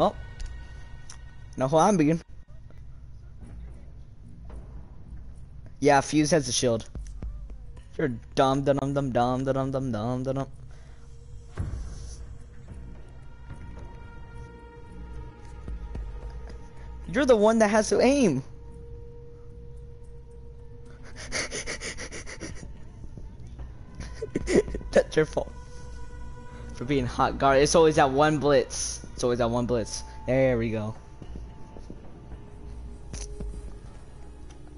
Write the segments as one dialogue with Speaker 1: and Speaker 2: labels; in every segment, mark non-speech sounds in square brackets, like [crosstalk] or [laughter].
Speaker 1: Well, now who I'm being. Yeah, Fuse has a shield. You're dumb, da dum dum dum da dum dum dum dum. You're the one that has to aim. That's your fault for being hot guard. It's always that one blitz. It's always that one blitz. There we go.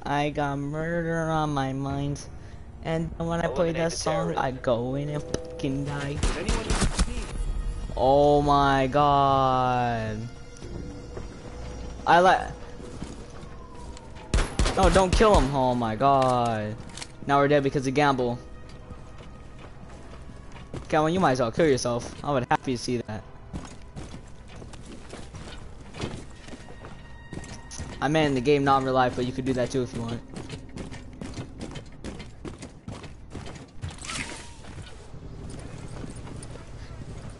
Speaker 1: I got murder on my mind. And when I play that song, I go in and fucking die. Oh my god. I like. No, don't kill him. Oh my god. Now we're dead because of gamble. Calvin, you might as well kill yourself. I would happy to see that. I meant in the game, not in real life, but you could do that too if you want.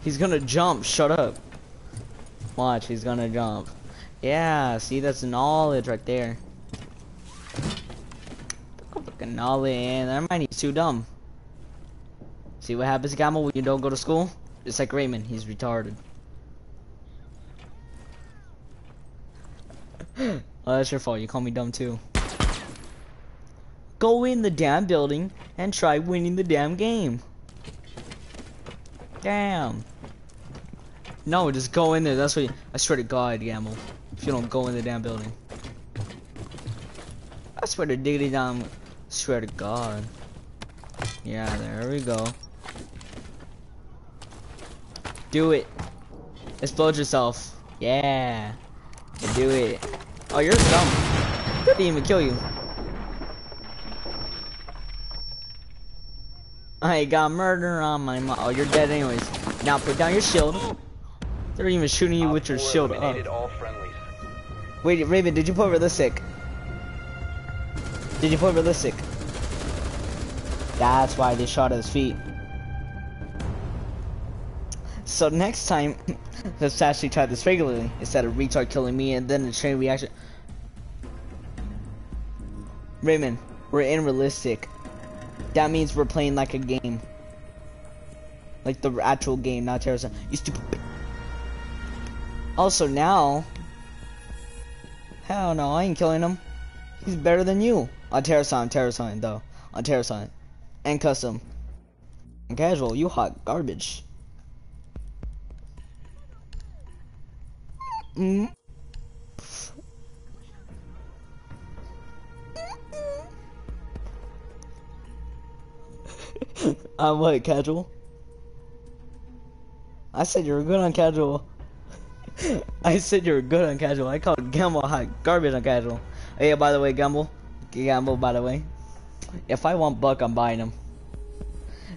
Speaker 1: He's gonna jump, shut up. Watch, he's gonna jump. Yeah, see, that's knowledge right there. Fucking knowledge, and that mind he's too dumb. See what happens, Gamble, when you don't go to school? It's like Raymond, he's retarded. [gasps] [laughs] well, that's your fault, you call me dumb too. Go in the damn building and try winning the damn game. Damn. No, just go in there, that's what you, I swear to God, Gamble. If you don't go in the damn building. I swear to diggity down, swear to God. Yeah, there we go. Do it. Explode yourself. Yeah. Do it. Oh, you're dumb. Didn't even kill you. I got murder on my mom. Oh, you're dead anyways. Now put down your shield. They're even shooting you with your shield up. Oh. Wait, Raven, did you put realistic? Did you put realistic? That's why they shot at his feet. So next time, let's actually try this regularly instead of retard killing me and then the chain reaction. Raymond, we're in realistic. That means we're playing like a game. Like the actual game, not terrorism. You stupid. Also now, hell no, I ain't killing him. He's better than you. On Terrasign, Terrasign though. On Terrasign. And custom. And casual, you hot garbage. Mm. I'm what, casual? I said you were good on casual. [laughs] I said you were good on casual. I called Gamble hot garbage on casual. Hey, by the way, Gamble. Gamble, by the way. If I want Buck, I'm buying him.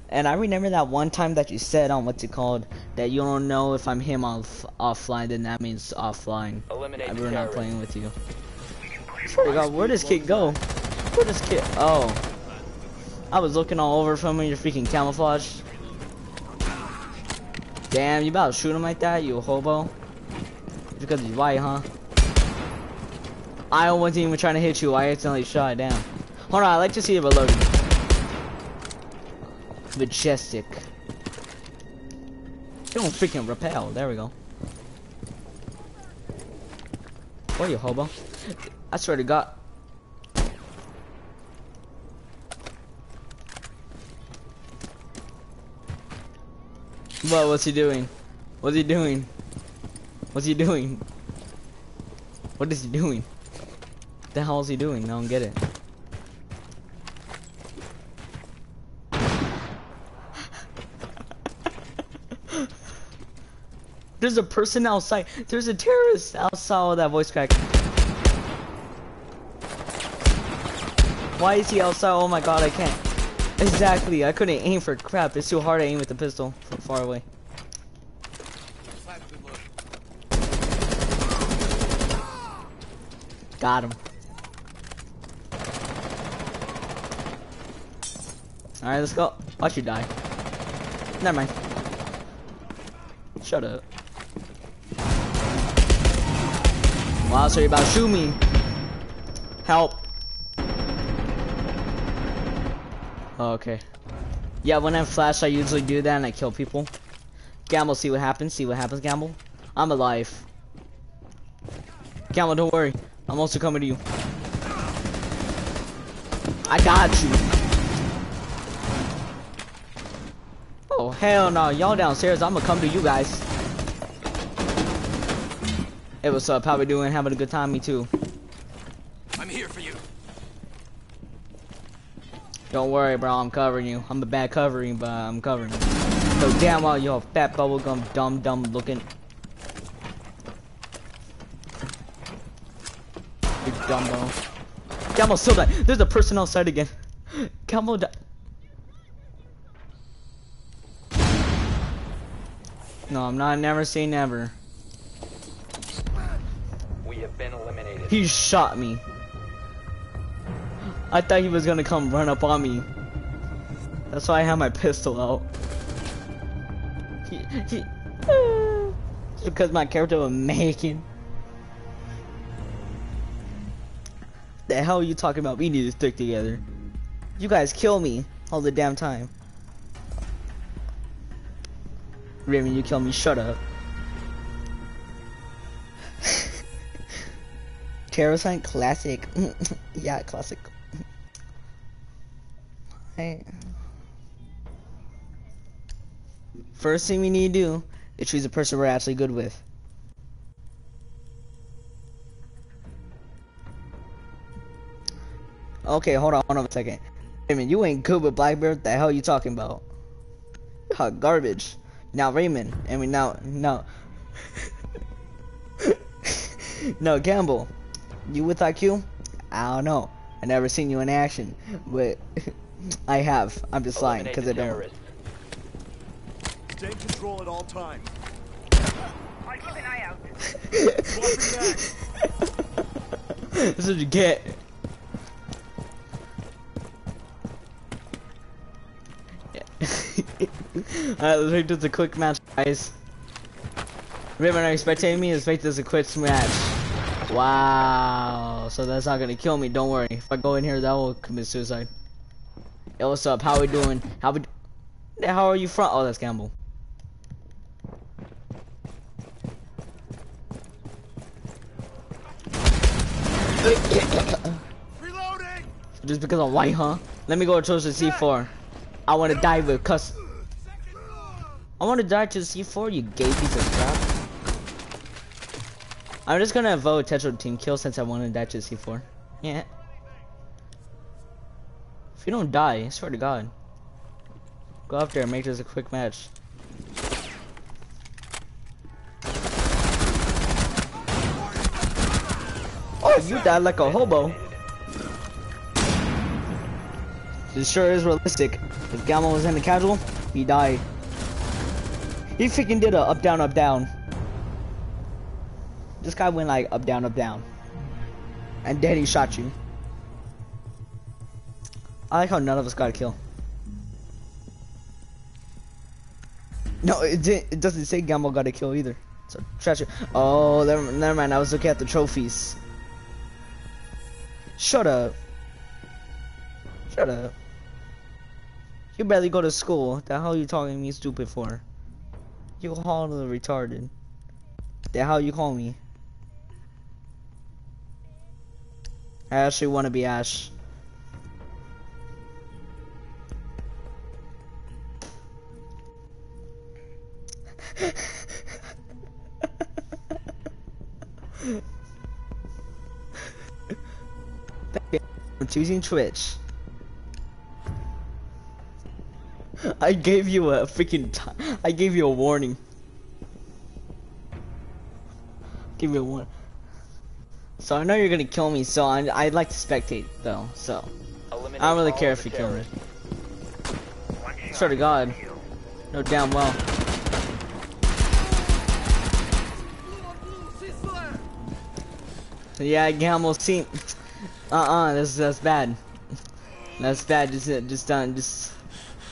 Speaker 1: And I remember that one time that you said on what's it called that you don't know if I'm him off offline, then that means offline.
Speaker 2: Eliminate
Speaker 1: we're not playing with you. Swear to God, where does kid go? Where does kid? Oh, I was looking all over for him. from your freaking camouflage. Damn, you about to shoot him like that, you hobo? Because he's white, huh? I wasn't even trying to hit you. I accidentally shot it down. Hold on, I like to see it reloading. Majestic. Don't freaking repel. There we go. Where you, hobo? I swear to God. What? What's he doing? What's he doing? What's he doing? What is he doing? What the hell is he doing? I don't get it. There's a person outside. There's a terrorist outside that voice crack. Why is he outside? Oh my god, I can't. Exactly, I couldn't aim for crap. It's too hard to aim with the pistol from far away. Got him. Alright, let's go. Watch you die. Never mind. Shut up. Wow, so you're about to shoot me. Help. Oh, okay. Yeah, when I flash, I usually do that and I kill people. Gamble, see what happens. See what happens, Gamble. I'm alive. Gamble, don't worry. I'm also coming to you. I got you. Oh, hell no. Y'all downstairs. I'm gonna come to you guys. Hey, what's up? How we doing? Having a good time? Me too.
Speaker 2: I'm here for you.
Speaker 1: Don't worry, bro. I'm covering you. I'm a bad covering, but I'm covering you. So damn well, you're a fat bubblegum, dumb, dumb looking. You dumbo. Camel still died. There's a person outside again. Camel died. No, I'm not never say never.
Speaker 2: We have been eliminated.
Speaker 1: He shot me. I thought he was gonna come run up on me. That's why I had my pistol out. He, he, [sighs] because my character was making. The hell are you talking about? We need to stick together. You guys kill me all the damn time. Raven, you kill me. Shut up. [laughs] Terrorsign classic. [laughs] yeah, classic. Hey. First thing we need to do is choose a person we're actually good with. Okay, hold on, hold on a second. Raymond, you ain't good with Blackbeard. The hell you talking about? Hot garbage. Now Raymond, and we now [laughs] no. no, Campbell. You with IQ? I don't know. I never seen you in action, but [laughs] I have. I'm just lying because I
Speaker 2: the
Speaker 1: don't.
Speaker 2: terrorist.
Speaker 3: Stay in control at all times. [laughs]
Speaker 4: I'll keep an eye out.
Speaker 3: Swapping [laughs]
Speaker 1: this is what you get. [laughs] Alright, let's make this a quick match, guys. Raven, are you spectating me? Let's make this a quick match. Wow, so that's not gonna kill me, don't worry. If I go in here, that will commit suicide. Yo, what's up? How we doing? How we... Hell are you from? Oh, that's Campbell.
Speaker 3: Reloading. [coughs]
Speaker 1: Just because I'm white, huh? Let me go towards the C4. I want to die with cuss. I want to die to the C4, you gay piece of crap. I'm just gonna vote Tetra team kill since I want to die to the C4. Yeah. If you don't die, I swear to God. Go up there and make this a quick match. Oh, you died like a hobo. This sure is realistic. If Gamma was in the casual, he died. He freaking did a up down up down. This guy went like up down up down. And then he shot you. I like how none of us got a kill. No, it didn't, it doesn't say Gamble got a kill either. So treasure. Oh, never, never mind. I was looking at the trophies. Shut up. Shut up. You barely go to school. The hell are you talking me stupid for? You call the retarded. The hell you call me? I actually want to be Ash. Choosing Twitch. I gave you a freaking I gave you a warning. Give me a warning. So I know you're gonna kill me, so I I'd like to spectate though. So
Speaker 2: Eliminate
Speaker 1: I don't really care if you kill me. Swear to God, no damn well. Yeah, I Gamble, see, uh-uh, that's that's bad. That's bad. Just just done. Just.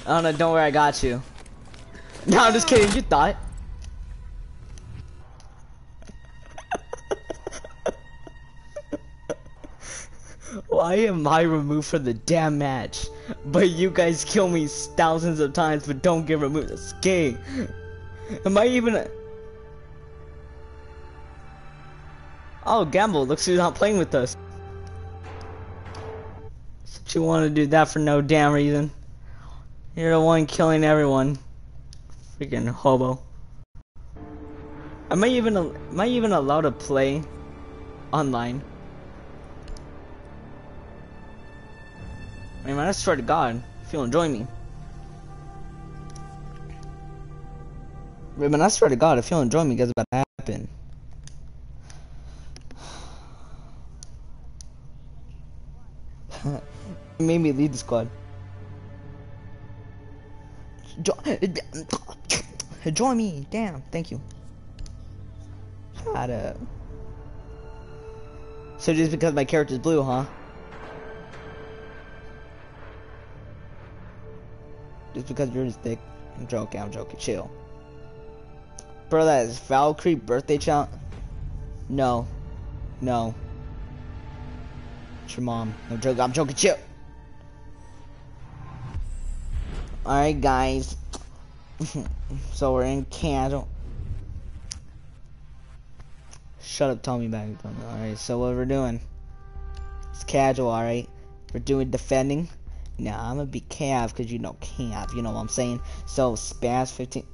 Speaker 1: Oh no, don't worry, I got you. [laughs] No, I'm just kidding. You thought. [laughs] Why am I removed from the damn match? But you guys kill me thousands of times but don't get removed. That's gay. Am I even. Oh, Gamble, looks who's not playing with us. You want to do that for no damn reason. You're the one killing everyone. Freaking hobo. Am I even am I even allowed to play online? I mean, I swear to God, if you'll enjoy me. Raymond, I swear to God, if you'll enjoy me, guess what's about to happen. [sighs] made me lead the squad. Jo join me, damn, thank you. Shut up. So just because my character's blue, huh? Just because you're just thick. I'm joking, I'm joking, chill. Bro, that is foul Valkyrie birthday challenge? No. No. It's your mom. I'm joking, I'm joking, chill. Alright, guys. [laughs] so we're in Canada. Shut up, Tommy back. Alright, so what we're doing? It's casual, alright? We're doing defending. Nah, I'm gonna be Cav because you know Cav, you know what I'm saying? So, SPAS 15.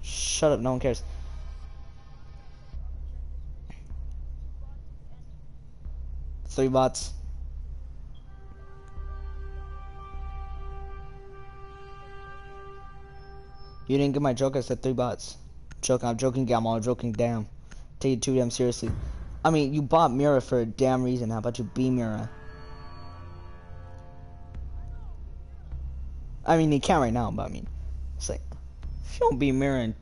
Speaker 1: Shut up, no one cares. Three bots. You didn't get my joke, I said three bots. joking, I'm joking, Gamal, I'm joking, damn. Take it too damn seriously. I mean, you bought Mira for a damn reason, how about you be Mira? I mean, you can't right now, but I mean, it's like, if you don't be Mira,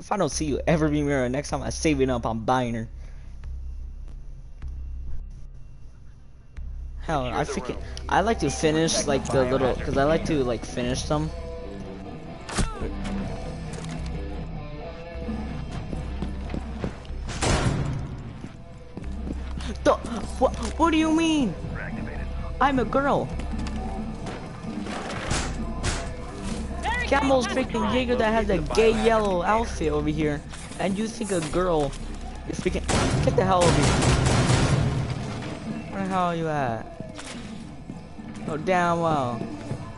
Speaker 1: if I don't see you ever be Mira, next time I save it up, I'm buying her. Hell, I freaking, I like to finish like the little, cause I like to like finish them. What, what do you mean? I'm a girl. Camel's freaking Jaeger that has a gay yellow outfit over here. And you think a girl is freaking... Get the hell over here. Where the hell are you at? Oh, damn well.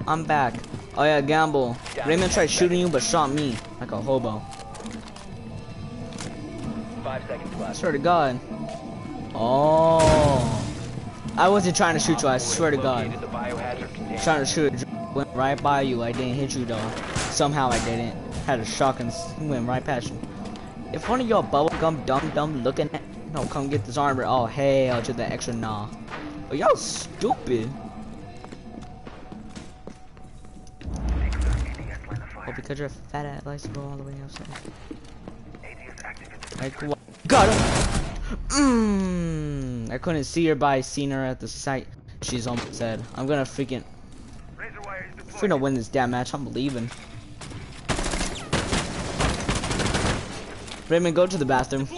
Speaker 1: I'm back. Oh yeah, Gamble. Raymond tried shooting you but shot me. Like a hobo.
Speaker 2: Five seconds left.
Speaker 1: swear to God. Oh. I wasn't trying to shoot you, I swear to God. Trying to shoot it. Went right by you. I didn't hit you though. Somehow I didn't. Had a shock and went right past you. If one of y'all bubblegum dumb dumb looking at no come get this armor. Oh hell to the extra nah. Oh y'all stupid. Oh because you're a fat ass likes to go all the way outside. Like what? Got him! Mmm. I couldn't see her but I seen her at the site. She's almost dead. I'm gonna freaking if we're gonna win this damn match, I'm leaving. Raymond, go to the bathroom.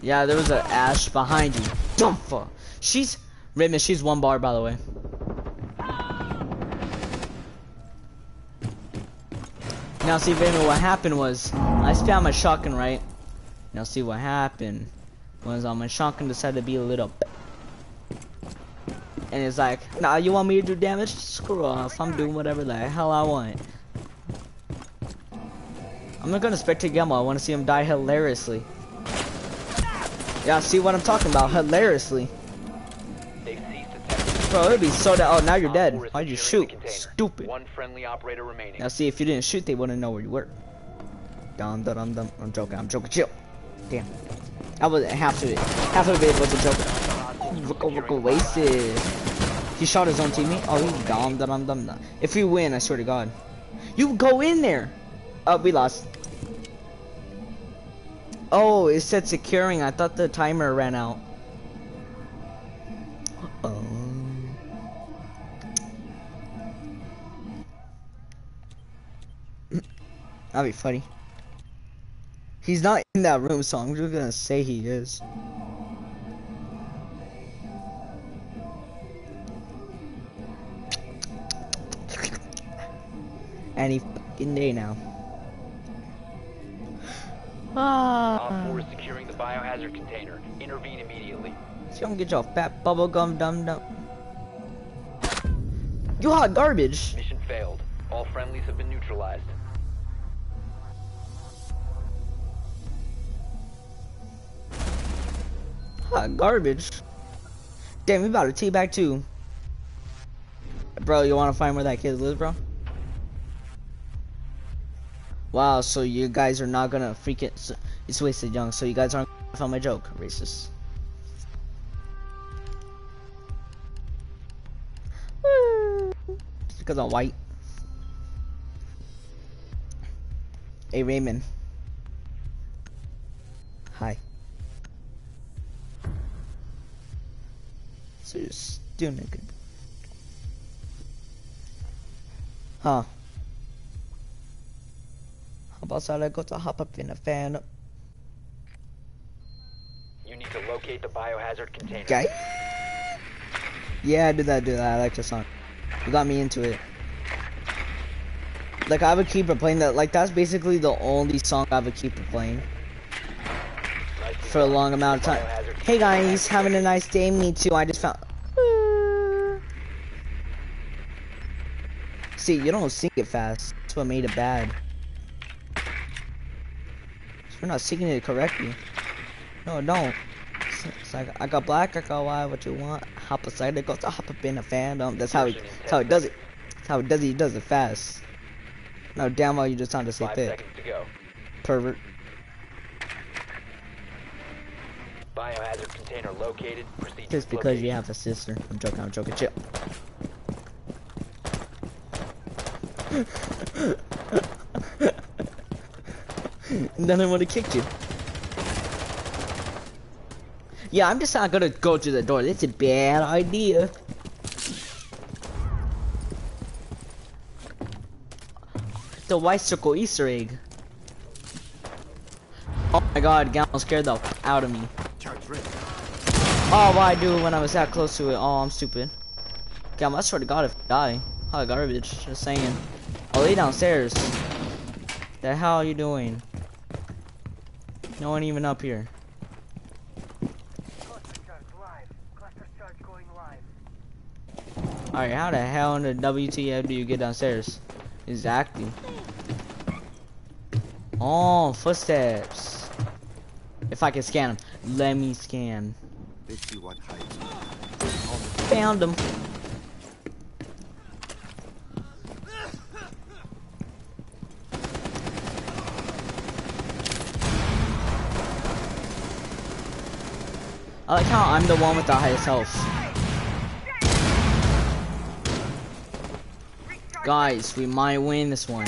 Speaker 1: Yeah, there was an ash behind you. Dumb fuck. She's Raymond. She's one bar, by the way. Now, see, Raymond, what happened was I spammed my shotgun, right? Now, see what happened was on my shotgun decided to be a little. And it's like, nah, you want me to do damage? Screw off. I'm doing whatever the hell I want. I'm not gonna spectate Gamma. I want to see him die hilariously. Yeah, see what I'm talking about? Hilariously.
Speaker 2: They've ceased attempting.
Speaker 1: Bro, it'd be so that. Oh, now you're dead. Why'd you shoot? Stupid.
Speaker 2: One friendly operator remaining.
Speaker 1: Now, see, if you didn't shoot, they wouldn't know where you were. Dum dum dum dum. I'm joking. I'm joking. Chill. Damn. I half of it. Half of it was a joke. Look, look, wasted. He shot his own teammate. Oh, he dum dum dum dum. If we win, I swear to God, you go in there. Oh, we lost. Oh, it said securing. I thought the timer ran out. Oh. [clears throat] That'd be funny. He's not in that room, so I'm just gonna say he is. Any fucking day now. Ah.
Speaker 2: All securing the biohazard container. Intervene immediately.
Speaker 1: So you don't get your fat bubblegum dum dum. You hot garbage.
Speaker 2: Mission failed. All friendlies have been neutralized.
Speaker 1: Hot garbage. Damn, we about to teabag too. Bro, you wanna find where that kid lives, bro? Wow, so you guys are not gonna freaking. So, it's wasted young, so you guys aren't gonna find my joke, racist. Because I'm white. Hey Raymond. Hi. So you're still naked. Huh. How about I go to hop up in a fan?
Speaker 2: You need to locate the biohazard container.
Speaker 1: Okay. Yeah, do that, do that. I like the song. You got me into it. Like I would keep playing that. Like that's basically the only song I would keep playing for a long amount of time. Hey guys, having a nice day. Me too. I just found. [sighs] See, you don't sing it fast. That's what made it bad. You're not singing it correctly. No, don't. It's, like I got black, I got white. What you want? Hop aside, it goes to hop up in a fandom. That's how he. That's how it does it. That's how it does it. He does it fast. No, damn well you just sound to say
Speaker 2: Five
Speaker 1: thick.
Speaker 2: seconds to go.
Speaker 1: Pervert.
Speaker 2: Biohazard container located. Proceed
Speaker 1: Just because you have a sister. I'm joking. I'm joking. Chill. [laughs] then I would have kicked you. Yeah, I'm just not gonna go through the door. That's a bad idea. The white circle Easter egg. Oh my god, Gal scared the f- out of me. Oh, what I do when I was that close to it? Oh, I'm stupid. Damn, I swear to God if I die. Hot garbage, just saying. Oh, I'll lay downstairs. The hell are you doing? No one even up here. Alright, how the hell in the WTF do you get downstairs? Exactly. Oh, footsteps. If I can scan them. Let me scan.
Speaker 3: Let's see what.
Speaker 1: Found them. I like how I'm the one with the highest health. Guys, we might win this one.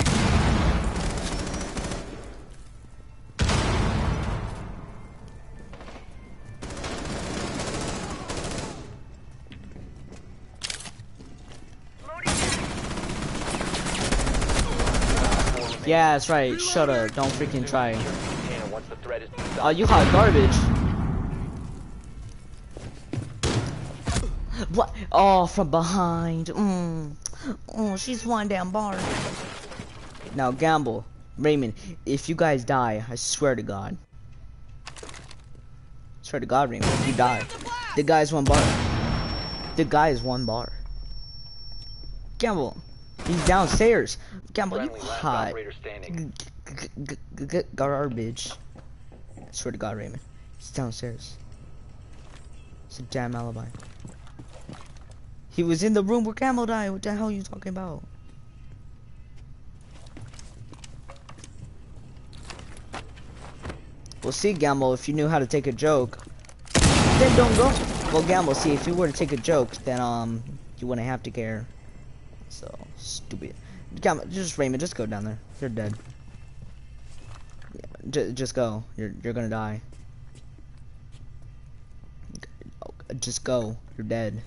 Speaker 1: Yeah, that's right. Shut up. Don't freaking try. Oh, you hot garbage. What? Oh, from behind. Mm. Oh, she's one down bar. Now, Gamble, Raymond, if you guys die, I swear to God. Swear to God, Raymond, if you die. The guy's one bar. The guy is one bar. Gamble, he's downstairs. Gamble, you hot garbage. I swear to God, Raymond. He's downstairs. It's a damn alibi. He was in the room where Gamble died. What the hell are you talking about? Well, see, Gamble, if you knew how to take a joke, then don't go. Well, Gamble, see, if you were to take a joke, then, um, you wouldn't have to care. So, stupid. Gamble, just Raymond, just go down there. You're dead. Yeah, j just go. You're, you're gonna die. Just go. You're dead.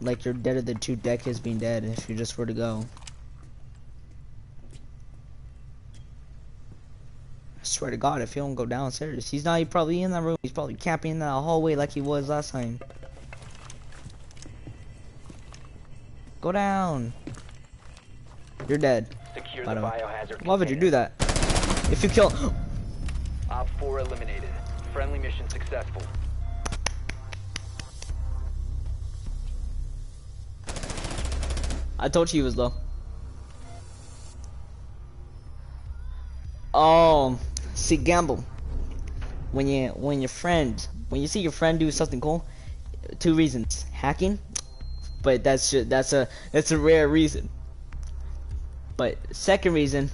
Speaker 1: Like you're deader than two decades being dead if you just were to go. I swear to God, if you don't go downstairs, he's not probably in that room. He's probably camping in that hallway like he was last time. Go down. You're dead.
Speaker 2: Secure
Speaker 1: By
Speaker 2: the biohazard
Speaker 1: Why would you do that? If you kill,
Speaker 2: Op 4 eliminated. Friendly mission successful.
Speaker 1: I told you he was low. Oh, see, gamble. When you when your friend when you see your friend do something cool, two reasons: hacking, but that's ju- that's a that's a rare reason. But second reason,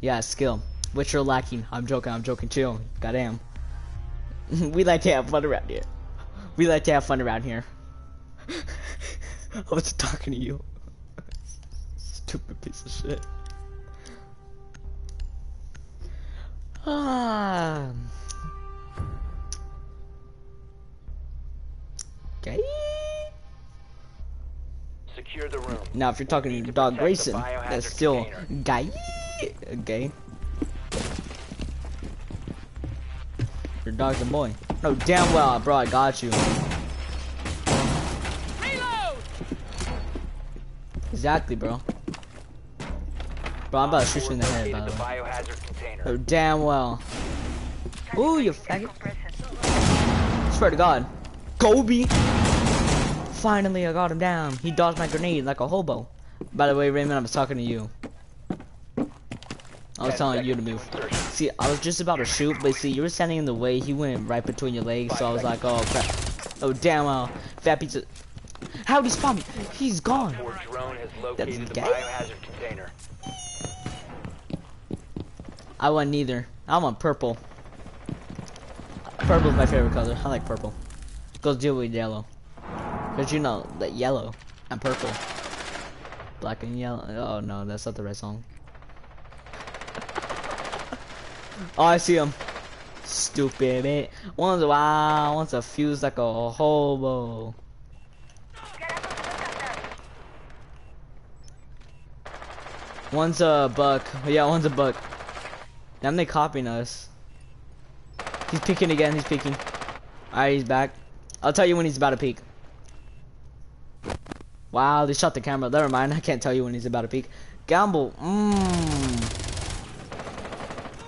Speaker 1: yeah, skill, which you're lacking. I'm joking. I'm joking. Chill. Goddamn. [laughs] we like to have fun around here. We like to have fun around here. [laughs] I was talking to you. [laughs] Stupid piece of shit. Ah. Okay.
Speaker 2: Secure the room.
Speaker 1: Now, if you're talking to
Speaker 2: to
Speaker 1: Dog Grayson, that's still
Speaker 2: container.
Speaker 1: gay. Gay. Your dog's a boy. No, damn well, bro, I got you. Exactly, bro. Bro, I'm about to shoot you in the head, by the
Speaker 2: the
Speaker 1: way. Oh, damn well. Ooh, you faggot. Swear to God. Kobe! Finally, I got him down. He dodged my grenade like a hobo. By the way, Raymond, I was talking to you. I was
Speaker 2: 10
Speaker 1: telling you to move. See, I was just about to shoot, but see, you were standing in the way. He went right between your legs, so I was like, oh, crap. Oh, damn uh, well. Fat pizza. How'd he spawn me? He's gone.
Speaker 2: Four drone has located the
Speaker 1: gay. I want neither. I want purple. Purple's my favorite color. I like purple. Goes deal with yellow. Cause you know that yellow and purple. Black and yellow. Oh no, that's not the right song. oh, I see him. Stupid man. One's a wow, one's a fuse like a hobo. One's a buck. Yeah, one's a buck. Damn, they copying us. He's peeking again. He's peeking. Alright, he's back. I'll tell you when he's about to peek. Wow, they shot the camera. Never mind. I can't tell you when he's about to peek. Gamble. Mmm.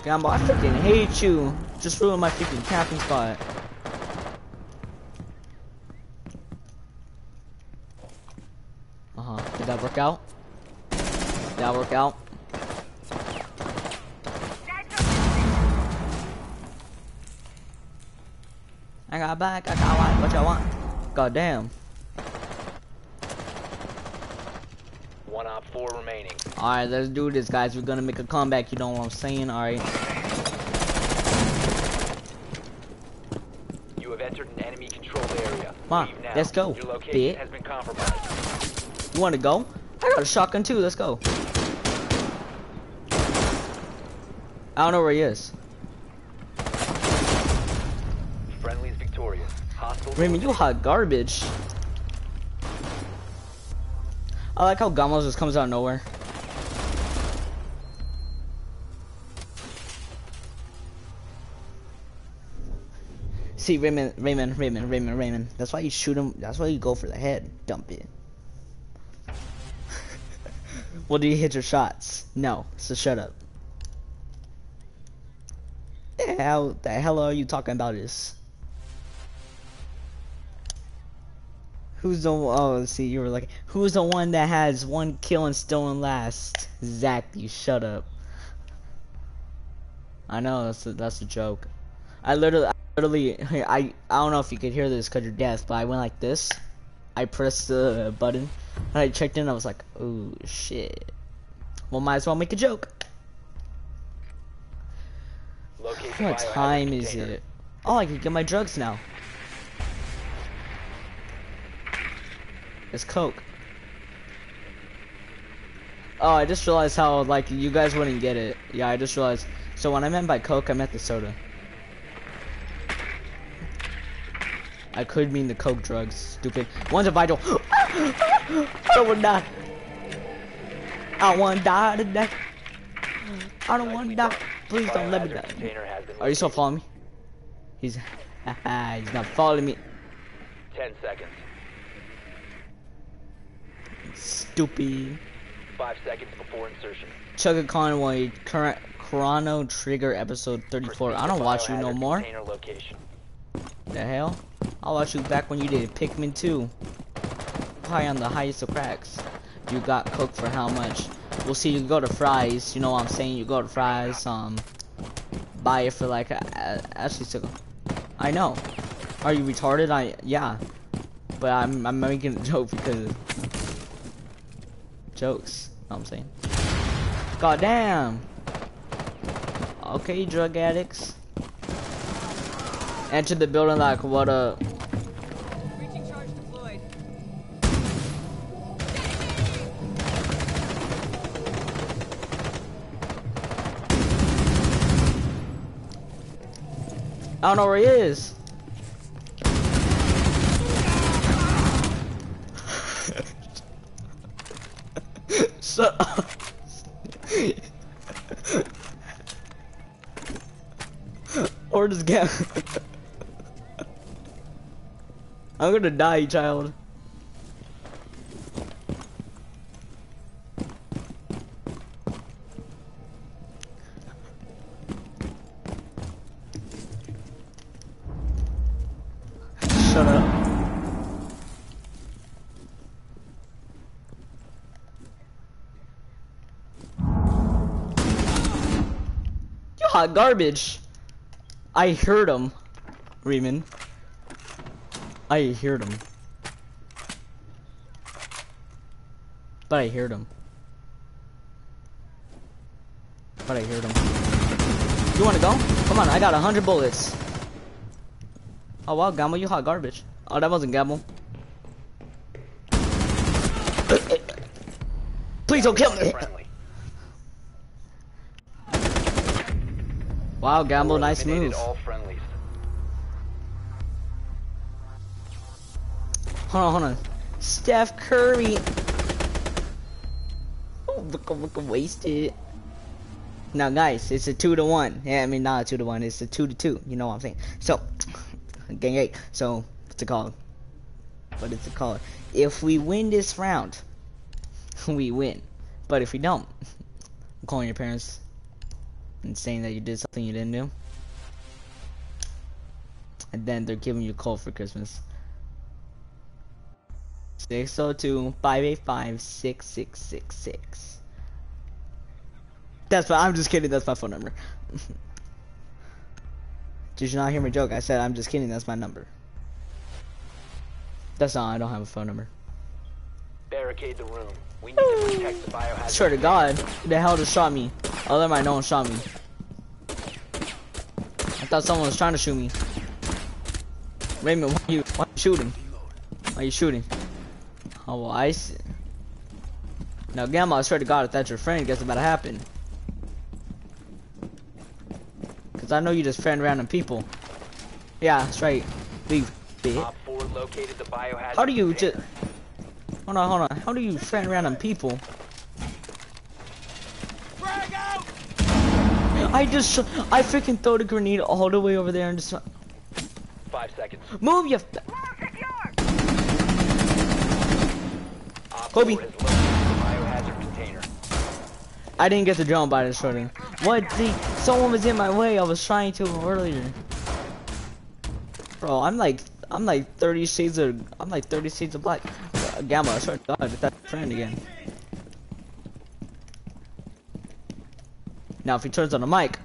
Speaker 1: Gamble, I freaking hate you. Just ruined my freaking camping spot. Uh huh. Did that work out? Did that work out? I got back. I got what? What y'all want? God damn.
Speaker 2: One op 4 remaining.
Speaker 1: Alright, let's do this, guys. We're gonna make a comeback. You know what I'm saying? Alright.
Speaker 2: You have entered an enemy controlled area.
Speaker 1: Come on, let's go,
Speaker 2: Your location
Speaker 1: bitch.
Speaker 2: has been compromised.
Speaker 1: You wanna go? I got a shotgun too. Let's go. I don't know where he is.
Speaker 2: Friendly's victorious. Hostile.
Speaker 1: Raymond, you hot garbage. I like how Gamos just comes out of nowhere. See, Raymond, Raymond, Raymond, Raymond, Raymond. That's why you shoot him. That's why you go for the head. Dump it. [laughs] well, do you hit your shots? No. So shut up. The hell, the hell are you talking about this? Who's the oh see you were like who's the one that has one kill and still in last? Zach, you shut up. I know that's a, that's a joke. I literally, I literally, I I don't know if you could hear this because you're deaf, but I went like this. I pressed the button and I checked in. I was like, oh shit. Well, might as well make a joke.
Speaker 2: Locate
Speaker 1: What time is it? Oh, I can get my drugs now. It's Coke. Oh, I just realized how, like, you guys wouldn't get it. Yeah, I just realized. So when I meant by Coke, I meant the soda. I could mean the Coke drugs. Stupid. One's a vital. [gasps] I don't want to die. I to die today. I don't want to die. Please don't let me die. Are you still following me? He's, [laughs] he's not following me.
Speaker 2: Ten seconds.
Speaker 1: Stupid.
Speaker 2: Five seconds before insertion.
Speaker 1: ChuggaConroy, current Chrono Trigger episode 34. I don't watch you no more. The hell? I watched you back when you did Pikmin 2. High on the highest of cracks. You got cooked for how much? We'll see. You go to Fry's. You know what I'm saying? You go to Fry's. Um, buy it for like. Uh, actually, so, I know. Are you retarded? I yeah. But I'm I'm making a joke because jokes. I'm saying. God damn. Okay, drug addicts. Enter the building like what
Speaker 5: deployed.
Speaker 1: I don't know where he is. Shut up. or just get. [laughs] I'm gonna die, child. You garbage. I heard him, Reeman. I heard him. But I heard him. But I heard him. You wanna go? Come on, I got a hundred bullets. Oh wow, Gamble, you hot garbage. Oh, that wasn't Gamble. Please don't kill me. Wow, Gamble, nice move. Hold on, hold on. Steph Curry. Oh, look, look, wasted. Now, guys, it's a two to one. Yeah, I mean, not a two to one. It's a two to two. You know what I'm saying? So, [tsk] gang eight. So, what's it called? What is it called? If we win this round, [laughs] we win. But if we don't, [laughs] I'm calling your parents and saying that you did something you didn't do. And then they're giving you a call for Christmas. 602-585-6666. That's my, I'm just kidding, that's my phone number. [laughs] Did you not hear me joke? I said I'm just kidding, that's my number. That's not, I don't have a phone number.
Speaker 2: Barricade the room. We need to protect the biohazard.
Speaker 1: Swear to God, who the hell just shot me? Oh, never mind, no one shot me. I thought someone was trying to shoot me. Raymond, why you, why you shooting? Why you shooting? Oh, well, I see. Now, Gamma, I swear to God, if that's your friend, guess about to happen. Cause I know you just friend random people. Yeah, that's right. Leave, bitch.
Speaker 2: Op 4 located the biohazard.
Speaker 1: How do you just... Hold on, hold on. How do you friend random people? I just... I freaking throw the grenade all the way over there and just...
Speaker 2: Five seconds.
Speaker 1: Move, you... Kobe.
Speaker 2: 4 has located the biohazard container.
Speaker 1: I didn't get the drone by this shooting. What the? Someone was in my way. I was trying to earlier. Bro, I'm like, I'm like 30 shades of, I'm like 30 shades of black. Uh, Gamma, I swear to God, if that's friend again. Now, if he turns on the mic,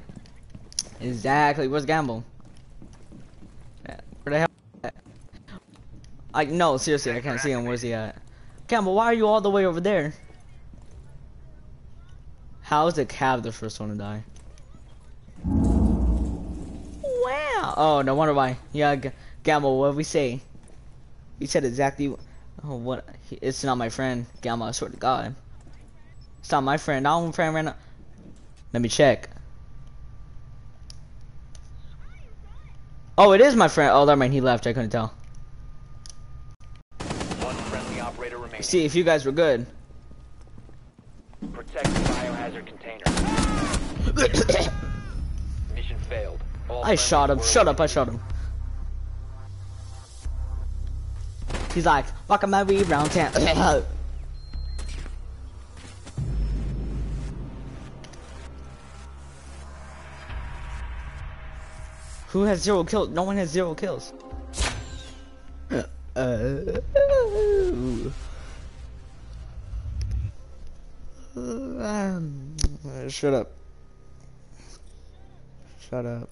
Speaker 1: exactly, where's Gamble? Where the hell? I no, seriously, I can't see him. Where's he at? Gamble, why are you all the way over there? How is the cab the first one to die? Wow. Oh, no wonder why. Yeah, Gamble, what we say? He said exactly. Oh, what? he- It's not my friend. Gamble, I swear to God. It's not my friend. I don't friend right now. Let me check. Oh, it is my friend. Oh, never mind. He left. I couldn't tell.
Speaker 2: One friendly operator remaining.
Speaker 1: See, if you guys were good.
Speaker 2: Protect the biohazard container. [coughs] Mission failed. All
Speaker 1: I shot him. Shut up. I shot him. He's like, fuck a movie round town. Who has zero kills? No one has zero kills. Uh, uh um, shut up. Shut up.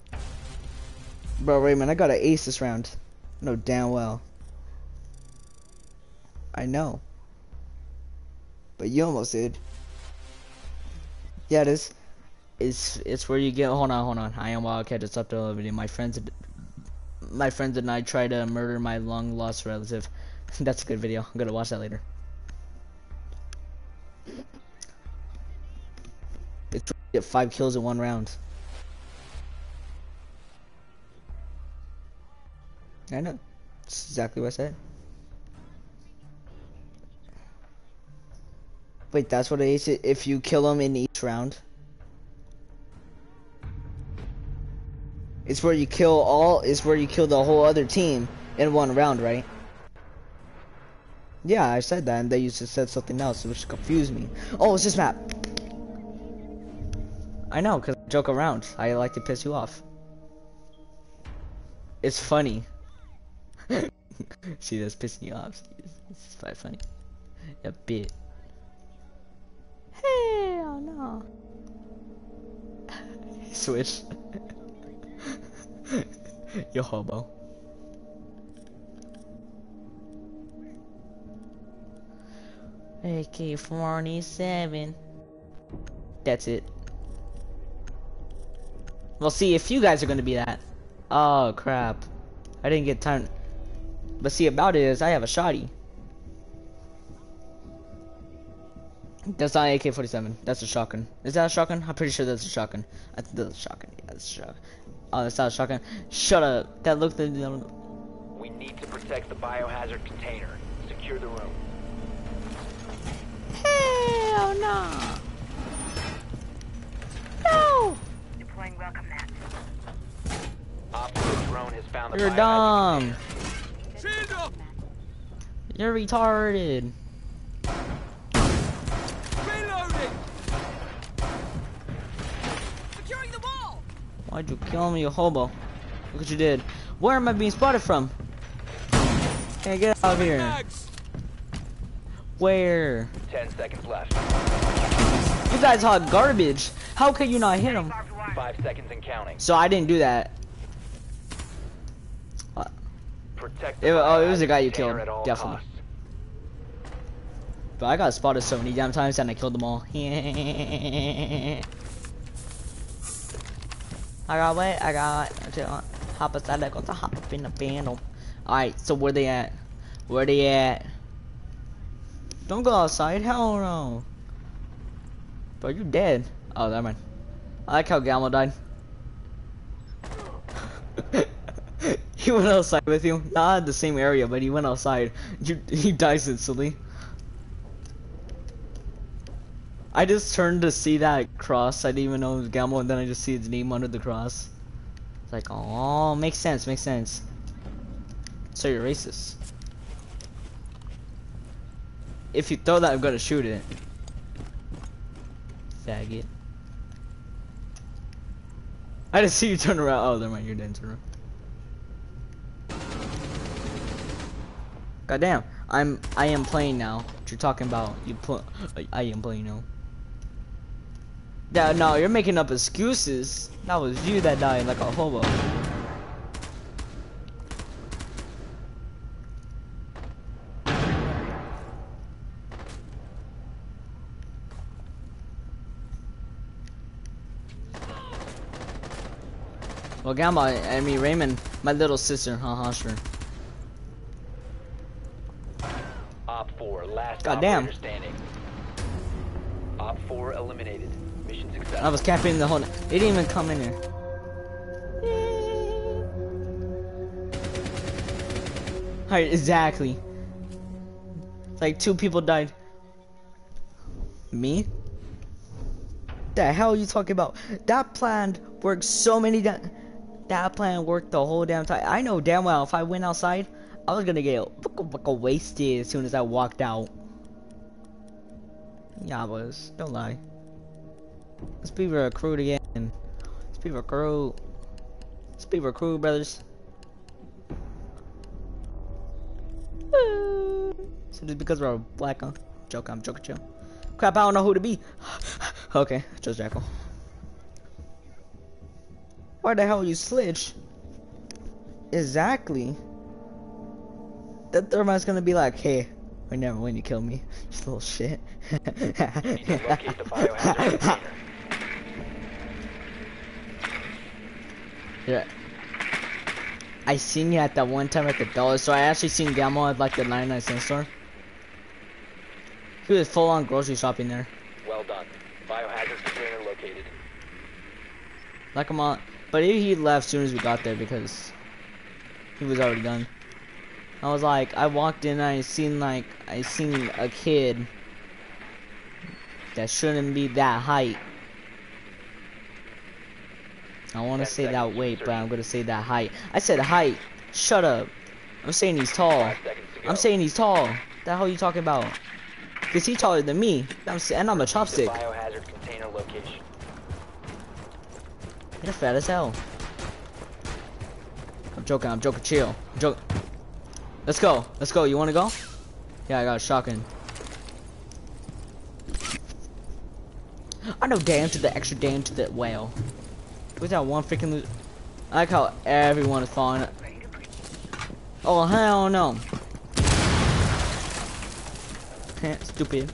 Speaker 1: Bro, Raymond, I got an ace this round. No, damn well. I know. But you almost did. Yeah, it is. It's it's where you get. Hold on, hold on. I am Wildcat. It's up to video. My friends, my friends and I try to murder my long lost relative. [laughs] That's a good video. I'm gonna watch that later. It's get five kills in one round. I know. That's exactly what I said. Wait, that's what it is? If you kill them in each round? It's where you kill all, it's where you kill the whole other team in one round, right? Yeah, I said that, and they used to said something else, which confused me. Oh, it's this map. I know, because I joke around. I like to piss you off. It's funny. [laughs] See, that's pissing you off. It's quite funny. A bit. Hell no. Switch. you hobo. AK-47. That's it. We'll see, if you guys are gonna be that. Oh, crap. I didn't get time. But see, about it is, I have a shotty. That's not AK-47. That's a shotgun. Is that a shotgun? I'm pretty sure that's a shotgun. I think that's a shotgun. Yeah, that's a shotgun. Oh, that's not a shotgun. Shut up. That looked. Like...
Speaker 2: We need to protect the biohazard container. Secure the room.
Speaker 1: Hell no. No.
Speaker 4: Deploying welcome mat.
Speaker 2: OPFOR drone has found the
Speaker 1: You're dumb.
Speaker 2: container.
Speaker 1: You're retarded.
Speaker 5: Securing the wall!
Speaker 1: Why'd you kill me, you hobo? Look what you did. Where am I being spotted from? Hey, get out of here. Where?
Speaker 2: 10 seconds left.
Speaker 1: You guys hot garbage. How can you not hit him?
Speaker 2: 5 seconds and counting.
Speaker 1: So I didn't do that.
Speaker 2: Protect
Speaker 1: It- oh, it was the guy you killed, definitely.
Speaker 2: costs.
Speaker 1: But I got spotted so many damn times and I killed them all. [laughs] I got what? I got hop aside got to hop up in the panel. Alright, so where they at? Where they at? Don't go outside, hell no. Bro, you dead. Oh, never mind. I like how Gamma died. [laughs] he went outside with you. Not in the same area, but he went outside. You, he dies instantly. I just turned to see that cross. I didn't even know it was Gamble, and then I just see his name under the cross. It's like, oh, makes sense, makes sense. So you're racist. If you throw that, I'm gonna shoot it. Faggot. I didn't see you turn around. Oh, never mind, dead. Turn around. Goddamn, I'm I am playing now. What you're talking about? You put I am playing now. Yeah, no, you're making up excuses. That was you that died like a hobo. Well, Gamma, I mean Raymond, my little sister, haha, sure.
Speaker 2: OPFOR, last
Speaker 1: Goddamn.
Speaker 2: operator standing. Op 4 eliminated.
Speaker 1: I was camping the whole. They didn't even come in here. Alright, exactly. Like two people died. Me? The hell are you talking about? That plan worked so many da- That plan worked the whole damn time. I know damn well if I went outside, I was gonna get wasted as soon as I walked out. Yeah, I was. Don't lie. Let's be recruit again. Let's be recruit. Speed crew brothers. Woo. So just because we're black, huh? Joke, I'm joking, chill. Crap, I don't know who to be. [sighs] okay, chose Jackal. Why the hell you slitch? Exactly. That thermite's gonna be like, hey, we never when you kill me, [laughs] you little shit. [laughs] [laughs]
Speaker 2: Need to locate the biohazard container.
Speaker 1: Yeah. I seen you at that one time at the dollar store. I actually seen Gamma at like the 99 cent store. He was full on grocery shopping there.
Speaker 2: Well done. Biohazard container located.
Speaker 1: Like I'm on, but he, left as soon as we got there because he was already done. I was like, I walked in, I seen like, I seen a kid that shouldn't be that height. I want to say that weight, but. I'm gonna say that height. I said height. Shut up. I'm saying he's tall.
Speaker 2: Five seconds to go.
Speaker 1: I'm saying he's tall. The hell are you talking about? Cause he taller than me. I'm, and I'm a chopstick.
Speaker 2: biohazard container location.
Speaker 1: You're fat as hell. I'm joking, I'm joking, chill. I'm joking. Let's go, let's go. You wanna go? Yeah, I got a shotgun. I know damn to the extra damn to the whale. Who's that one freaking lo- I like how everyone is falling. Oh hell no. Stupid.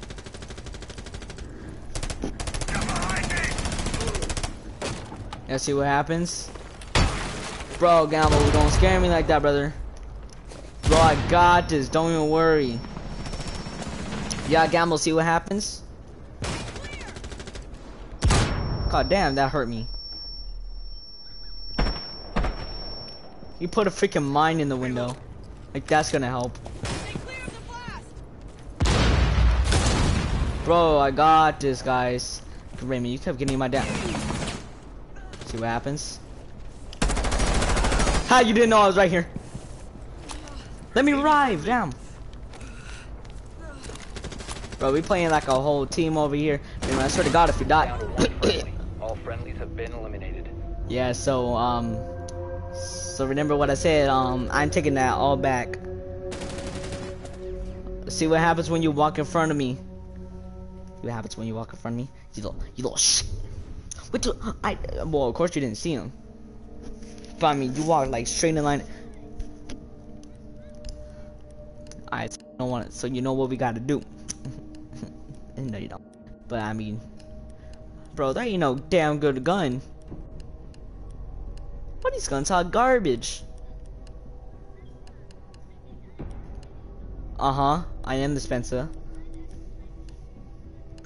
Speaker 1: Let's see what happens. Bro, Gamble, don't scare me like that, brother. Bro, I got this. Don't even worry. Yeah, Gamble, see what happens? God damn, that hurt me. You put a freaking mine in the window. Like, that's gonna help.
Speaker 5: Stay clear of the blast!
Speaker 1: Bro, I got this, guys. Raymond, you kept getting my down. See what happens? How you didn't know I was right here? Let me revive, damn. Bro, we playing like a whole team over here. Man, I swear to God, if you die. [coughs]
Speaker 2: All friendlies have been eliminated.
Speaker 1: yeah, so um, so remember what I said. Um, I'm taking that all back. See what happens when you walk in front of me. See what happens when you walk in front of me. You little, you little shit. What? I well, of course you didn't see him. But I mean, you walk like straight in line. I don't want it, so you know what we gotta do. [laughs] no, you don't. But I mean, bro, that ain't no damn good gun. What these guns are garbage. Uh huh. I am the Spencer.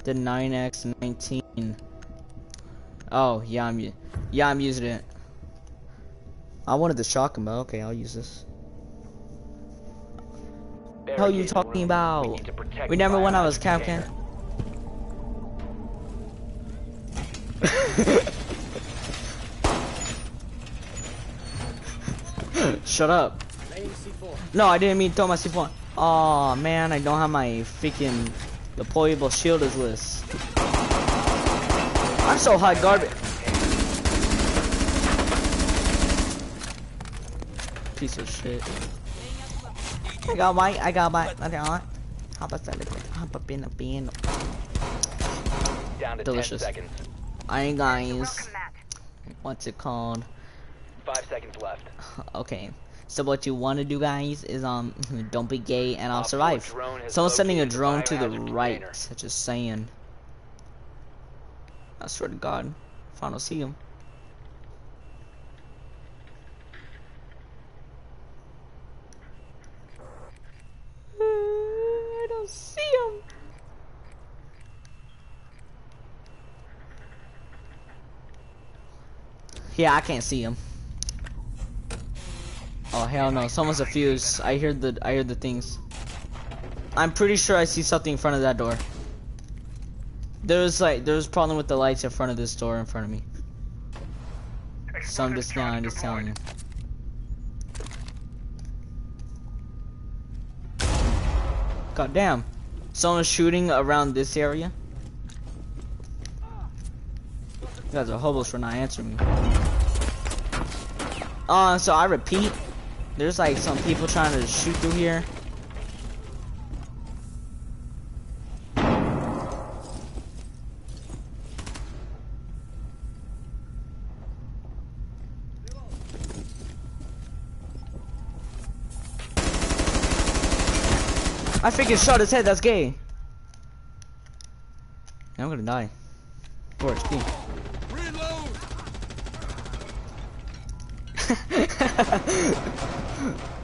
Speaker 1: The 9x19. Oh yeah, I'm yeah I'm using it. I wanted the shotgun, but okay, I'll use this. Hell you talking about?
Speaker 2: We need to protect the
Speaker 1: Remember when I was
Speaker 2: Kapkan? [laughs] [laughs]
Speaker 1: Shut up. No, I didn't mean to throw my C4. Oh man, I don't have my freaking deployable shield as list. I'm so hot garbage. Piece of shit. I got white, I got white, I got white. How about that? Hop up in a bin.
Speaker 2: Down to
Speaker 1: Delicious.
Speaker 2: 10 seconds.
Speaker 1: Alright guys, what's it called?
Speaker 2: Five seconds left. [laughs]
Speaker 1: Okay. So what you want to do, guys, is um, [laughs] don't be gay and I'll survive. Someone's sending a drone to the right.
Speaker 2: container.
Speaker 1: Such as saying. I swear to God, if I don't see him. I don't see him. Yeah, I can't see him. Oh hell no! Someone's a fuse. I hear the I hear the things. I'm pretty sure I see something in front of that door. There was like there was a problem with the lights in front of this door in front of me. So I'm just now I'm just telling you. God damn! Someone's shooting around this area. You guys are hobos for not answering me. Uh, so I repeat, there's like some people trying to shoot through here. I freaking shot his head, that's gay. I'm gonna die. 4 HP.
Speaker 3: Reload! [laughs]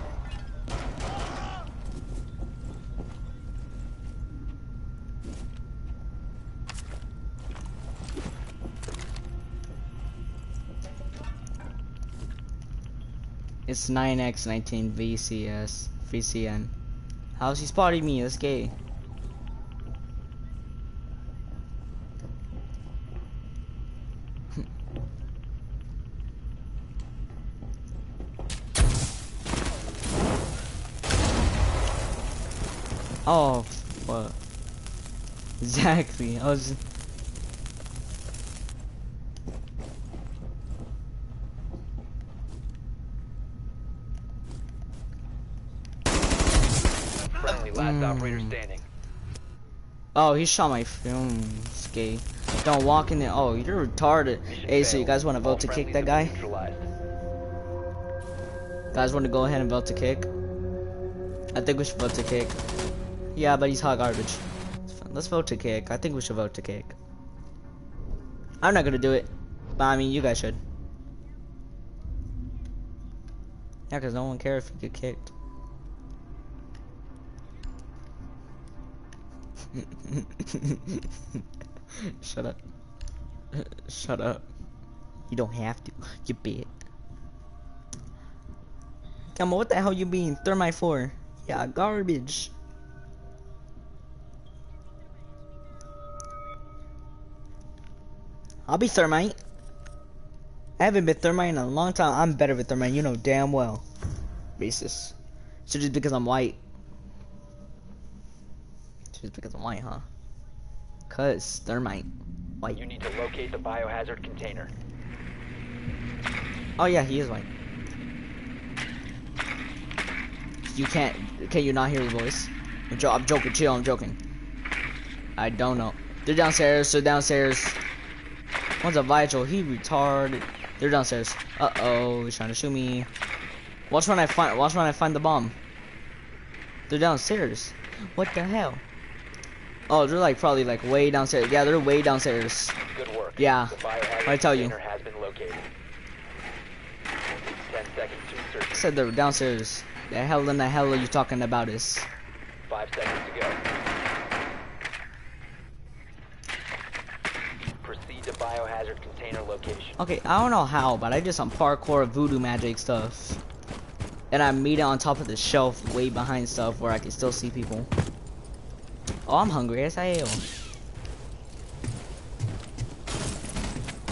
Speaker 1: It's 9x19 VCS VCN. How's he spotting me? That's gay. oh, what? I was.
Speaker 2: Friendly, last hmm.
Speaker 1: operator
Speaker 2: standing.
Speaker 1: Oh, he shot my film. Skate. Don't walk in there. Oh, you're retarded.
Speaker 2: Mission
Speaker 1: Hey, so you guys want to vote to kick that guy?
Speaker 2: have been neutralized.
Speaker 1: Guys want to go ahead and vote to kick? I think we should vote to kick. Yeah, but he's hot garbage. Let's vote to kick. I think we should vote to kick. I'm not gonna do it, but I mean, you guys should. Yeah, cause no one cares if you get kicked. [laughs] Shut up. [laughs] Shut up. You don't have to. You bit. Come on, what the hell you being thermite for? Yeah, garbage. I'll be thermite. I haven't been thermite in a long time. I'm better with thermite. You know damn well. Racist. So just because I'm white. Just because I'm white, huh? Cause thermite. White.
Speaker 2: You need to locate the biohazard container.
Speaker 1: Oh yeah, he is white. You can't. Can you not hear his voice? I'm, jo I'm joking. Chill. I'm joking. I don't know. They're downstairs. They're downstairs. One's a Vigil. He retarded. They're downstairs. Uh oh. He's trying to shoot me. Watch when I find. Watch when I find the bomb. They're downstairs. What the hell? Oh, they're like probably like way downstairs. Yeah, they're way downstairs.
Speaker 2: Good work.
Speaker 1: Yeah, I tell you.
Speaker 2: has been located. 10 seconds to
Speaker 1: I said they're downstairs. The hell in the hell are you talking about this?
Speaker 2: 5 seconds to go. Proceed to biohazard container location.
Speaker 1: Okay, I don't know how, but I did some parkour voodoo magic stuff. And I made it on top of the shelf way behind stuff where I can still see people. Oh, I'm hungry as hell.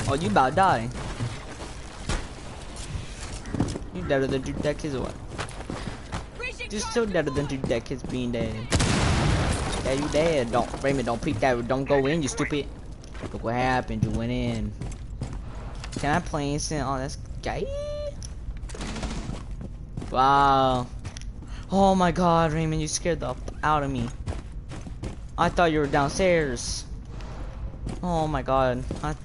Speaker 1: Oh, you about to die. You deader than two dead kids or what? You're still deader than two dead kids being dead. Yeah, you dead. Don't, Raymond, don't peek that. Don't go in, you stupid. Look what happened. You went in. Can I play instant? Oh, that's guy? Wow. Oh my god, Raymond, you scared the out of me. I thought you were downstairs. Oh my god. I,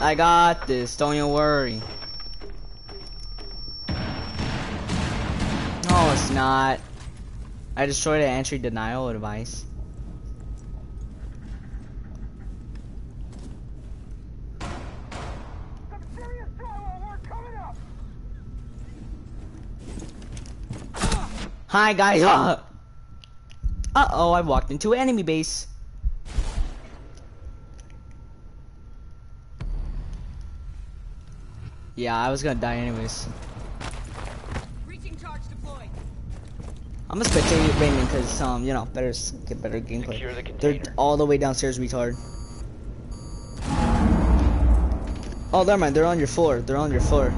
Speaker 1: I got this, don't you worry. No, it's not. I destroyed an entry denial device.
Speaker 4: Some serious drywall work coming up!
Speaker 1: Hi guys. Uh oh, I walked into an enemy base. Yeah, I was gonna die anyways. I'm a spectator Raymond because um, you know, better get better gameplay.
Speaker 2: The
Speaker 1: They're all the way downstairs, retard. Oh, never mind. They're on your floor. They're on your floor.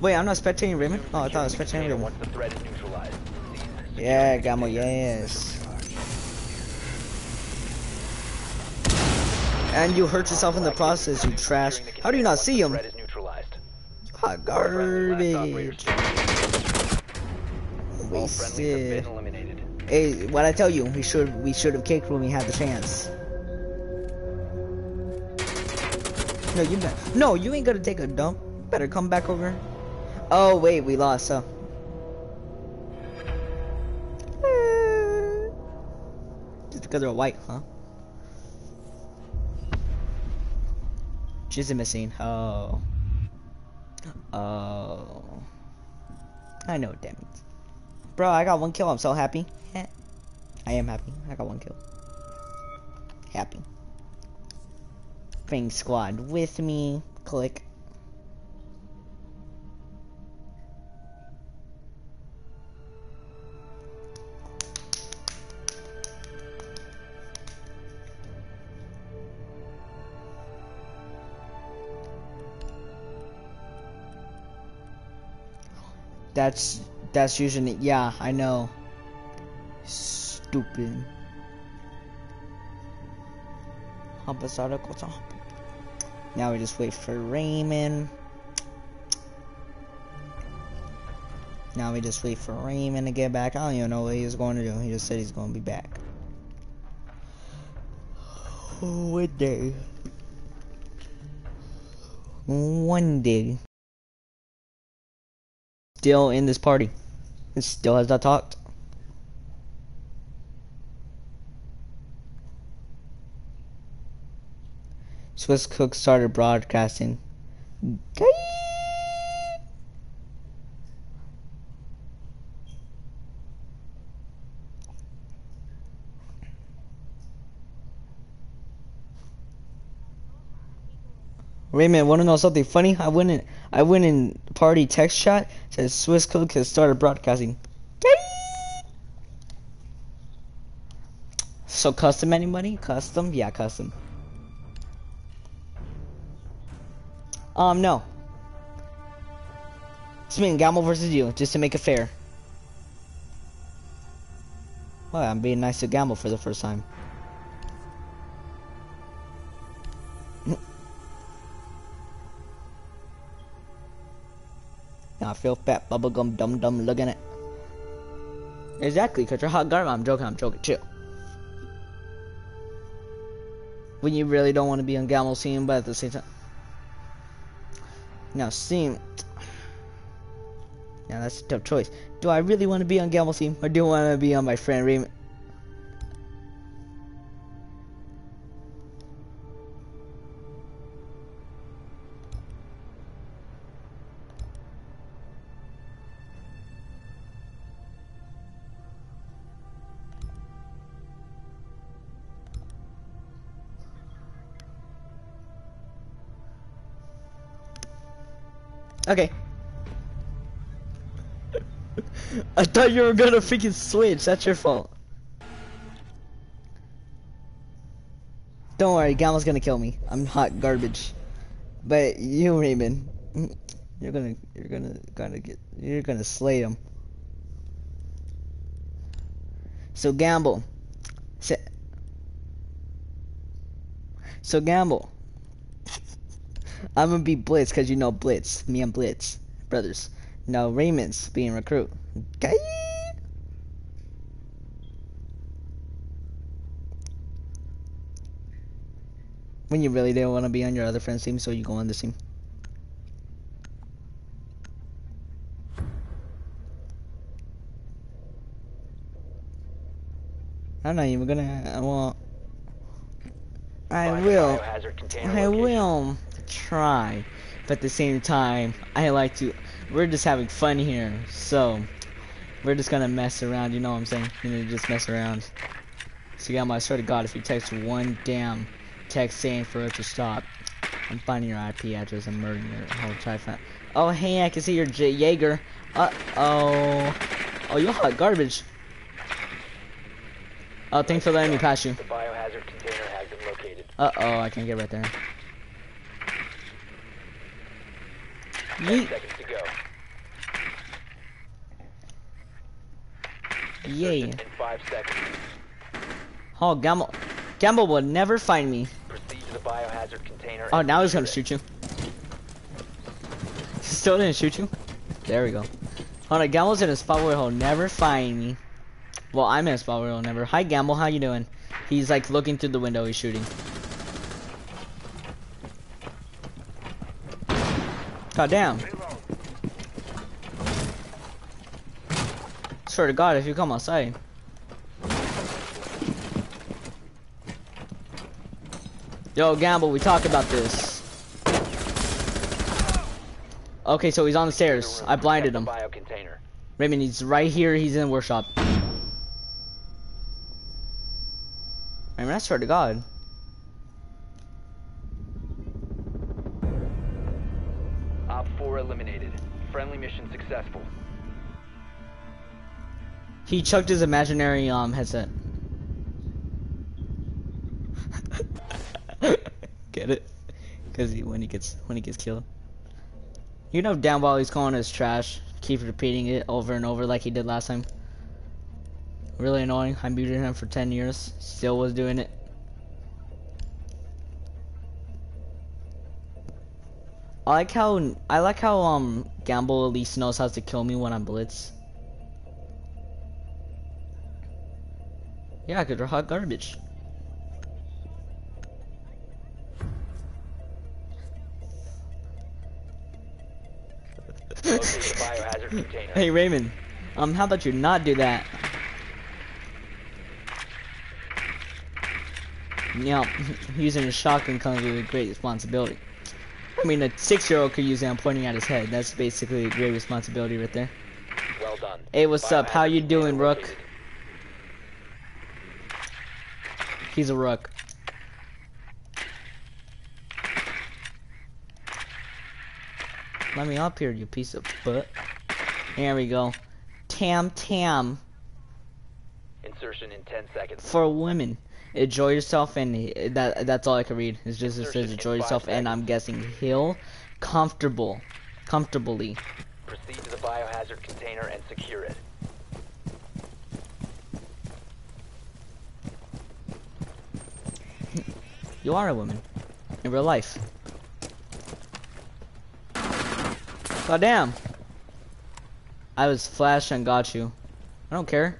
Speaker 1: Wait, I'm not spectating Raymond. Oh, I thought I was spectating Raymond.
Speaker 2: the threat is neutralized. Seize-
Speaker 1: Yeah, Gamo, yes. And you hurt yourself in the process, you trash. How do you not see him?
Speaker 2: Threat is neutralized.
Speaker 1: Hot garbage. Wasted. Hey, what I tell you, we should we should have kicked when we had the chance. No, you not, no, you ain't gonna take a dump. Better come back over. Oh wait, we lost. So. Eh. Just because they're white, huh? Jizz missing. Oh. Oh. I know what that means. Bro, I got one kill. I'm so happy. I am happy. I got one kill. Happy. Bring squad with me. Click. That's that's usually yeah, I know. Stupid. Now we just wait for Raymond. Now we just wait for Raymond to get back. I don't even know what he was going to do. He just said he's going to be back. One day. One day. Still in this party. Still has not talked. Swiss Cook started broadcasting. Raymond, wanna know something funny? I went in I went in party text chat, says Swiss Cook has started broadcasting. So custom anybody? Custom? Yeah, custom. Um, no. It's me and Gamble versus you, just to make it fair. Well, I'm being nice to Gamble for the first time. I feel fat, bubblegum, dum dum, looking at. Exactly, cause you're hot garbage. I'm joking, I'm joking, chill. When you really don't want to be on Gamel's team, but at the same time. Now, Steam. Now that's a tough choice. Do I really want to be on Gamel's team, or do I want to be on my friend Raymond? Okay. I thought you were gonna freaking switch. That's your fault. Don't worry, Gamel's gonna kill me. I'm hot garbage. But you, Raymond, you're gonna, you're gonna, gonna get, you're gonna slay him. So Gamble, so Gamble. I'm gonna be Blitz because you know Blitz. Me and Blitz, brothers. No, Raymond's being recruit. Okay. When you really didn't want to be on your other friend's team, so you go on this team. I'm not even gonna. I won't. I will. I will try, but at the same time, I like to. We're just having fun here, so we're just gonna mess around. You know what I'm saying? You know, just mess around. So yeah, I swear to God, if you text one damn text saying for it to stop, I'm finding your IP address and murdering your whole trifecta. Oh hey, I can see your J Jaeger. Uh oh. Oh, you're hot garbage. Oh, thanks for letting me pass you.
Speaker 2: The biohazard container has been located.
Speaker 1: Uh oh, I can't get right there. Yeet.
Speaker 2: seconds to go.
Speaker 1: Yay.
Speaker 2: In five seconds.
Speaker 1: Oh, Gamble. Gamble will never find me.
Speaker 2: Proceed to the biohazard container.
Speaker 1: Oh, now he's gonna shoot you. Still didn't shoot you? There we go. Hold on, Gamble's in a spot where he'll never find me. Well, I'm in a spot where he'll never. Hi, Gamble. How you doing? He's like looking through the window. He's shooting. God damn. Swear to God, if you come outside. Yo, Gamble, we talked about this. Okay, so he's on the stairs. I blinded him. Raymond, he's right here. He's in the workshop. Raymond, I swear to God. He chucked his imaginary um headset. [laughs] Get it? Cause he, when he gets when he gets killed, you know damn well he's calling us trash. Keep repeating it over and over like he did last time. Really annoying. I muted him for ten years. Still was doing it. I like how I like how um Gamble at least knows how to kill me when I'm blitz. Yeah, cause they're hot garbage.
Speaker 2: Locate the biohazard container.
Speaker 1: Hey Raymond, um, how about you not do that? Know, [laughs] using a shotgun comes with a great responsibility. I mean, a six-year-old could use it. I'm pointing at his head. That's basically a great responsibility right there.
Speaker 2: Well done.
Speaker 1: Hey, what's up? How you doing, Rook?
Speaker 2: located.
Speaker 1: He's a rook. Let me up here, you piece of butt. There we go. Tam tam
Speaker 2: Insertion in 10 seconds.
Speaker 1: for women. Enjoy yourself and eh, that that's all I can read. It's just it says enjoy yourself and I'm guessing heal comfortable. Comfortably.
Speaker 2: Proceed to the biohazard container and secure it.
Speaker 1: You are a woman. In real life. God damn. I was flash and got you. I don't care.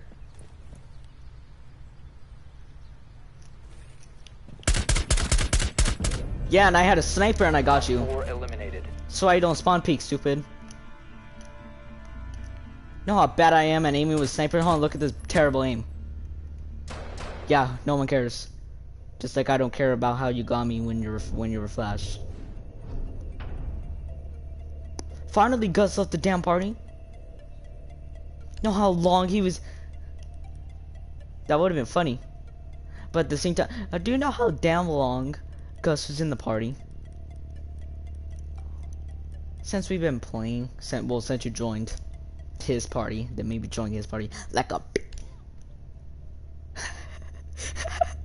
Speaker 1: Yeah, and I had a sniper and I got you. So I don't spawn peek, stupid. know how bad I am at aiming with sniper? Hold on, look at this terrible aim. Yeah, no one cares. Just like I don't care about how you got me when you're when you were flash. Finally, Gus left the damn party. Know how long he was. That would have been funny. But at the same time, I do know how damn long Gus was in the party. Since we've been playing, since well, since you joined his party, then maybe join his party like a. [laughs]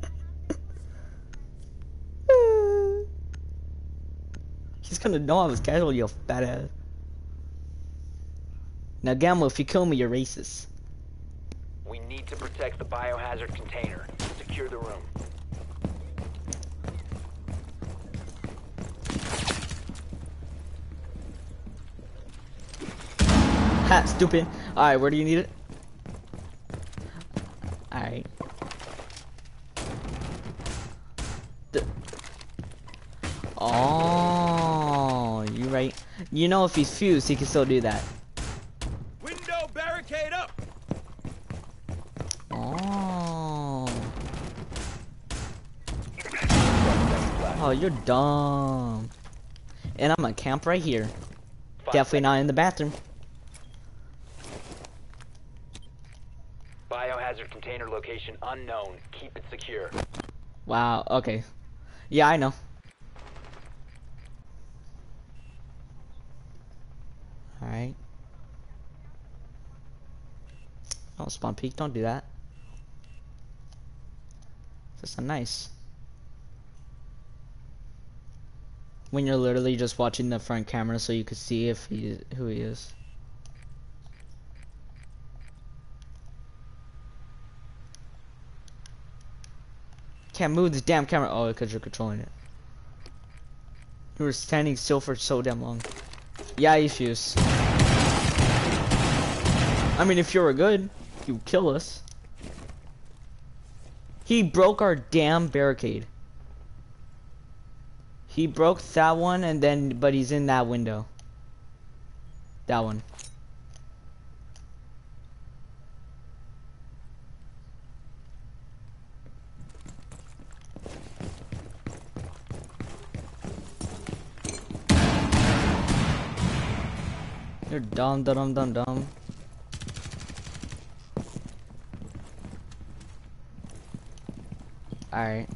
Speaker 1: He's gonna know I was casual, you fat ass. Now, Gamma, if you kill me, you're racist.
Speaker 2: We need to protect the biohazard container. Secure the room.
Speaker 1: Ha, stupid. Alright, where do you need it? Alright. The- Oh, right. You know if he's fused, he can still do that.
Speaker 3: Window barricade up!
Speaker 1: Oh. Oh, you're dumb. And I'm gonna camp right here.
Speaker 2: Five
Speaker 1: Definitely not in the bathroom.
Speaker 2: Biohazard container location unknown. Keep it secure.
Speaker 1: Wow, okay. Yeah, I know. Alright. Oh, spawn peak, don't do that. That's not nice. When you're literally just watching the front camera so you can see if he who he is. Can't move this damn camera. Oh, because you're controlling it. You were standing still for so damn long. Yeah, fused. I mean, if you were good, you kill us. He broke our damn barricade. He broke that one and then, but he's in that window. That one. You're dumb, dumb, dumb, dumb. Alright.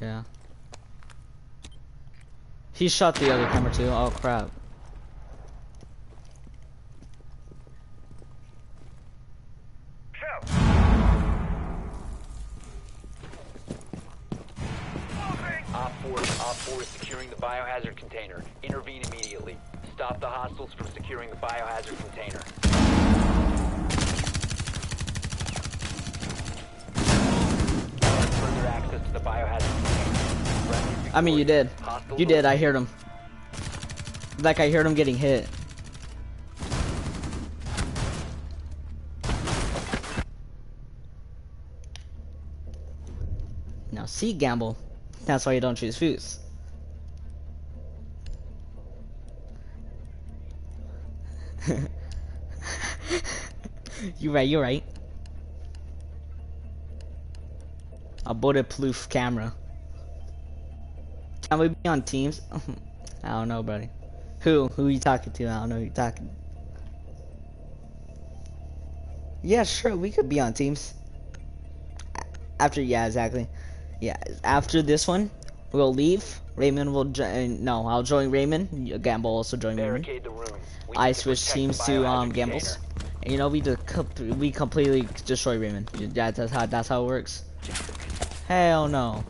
Speaker 1: Yeah. He shot the other camera too. Oh crap.
Speaker 2: Op 4, OPFOR is securing the biohazard container. Intervene immediately. Stop the hostiles from securing the biohazard container. Further access to the biohazard container.
Speaker 1: I mean, you did. You did. I heard him. Like I heard him getting hit. Now see, gamble. That's why you don't choose fuse. [laughs] you're right. You're right. A bulletproof camera. Can we be on teams? [laughs] I don't know, buddy. Who? Who you talking to? I don't know who you talking. Yeah, sure, we could be on teams. After, yeah, exactly. Yeah, after this one, we'll leave. Raymond will join. No, I'll join Raymond. Gamble also join Raymond.
Speaker 2: Barricade the room.
Speaker 1: I switch teams to um Gambles. And you know we just com- we completely destroy Raymond. Yeah, that's how that's how it works. Hell no.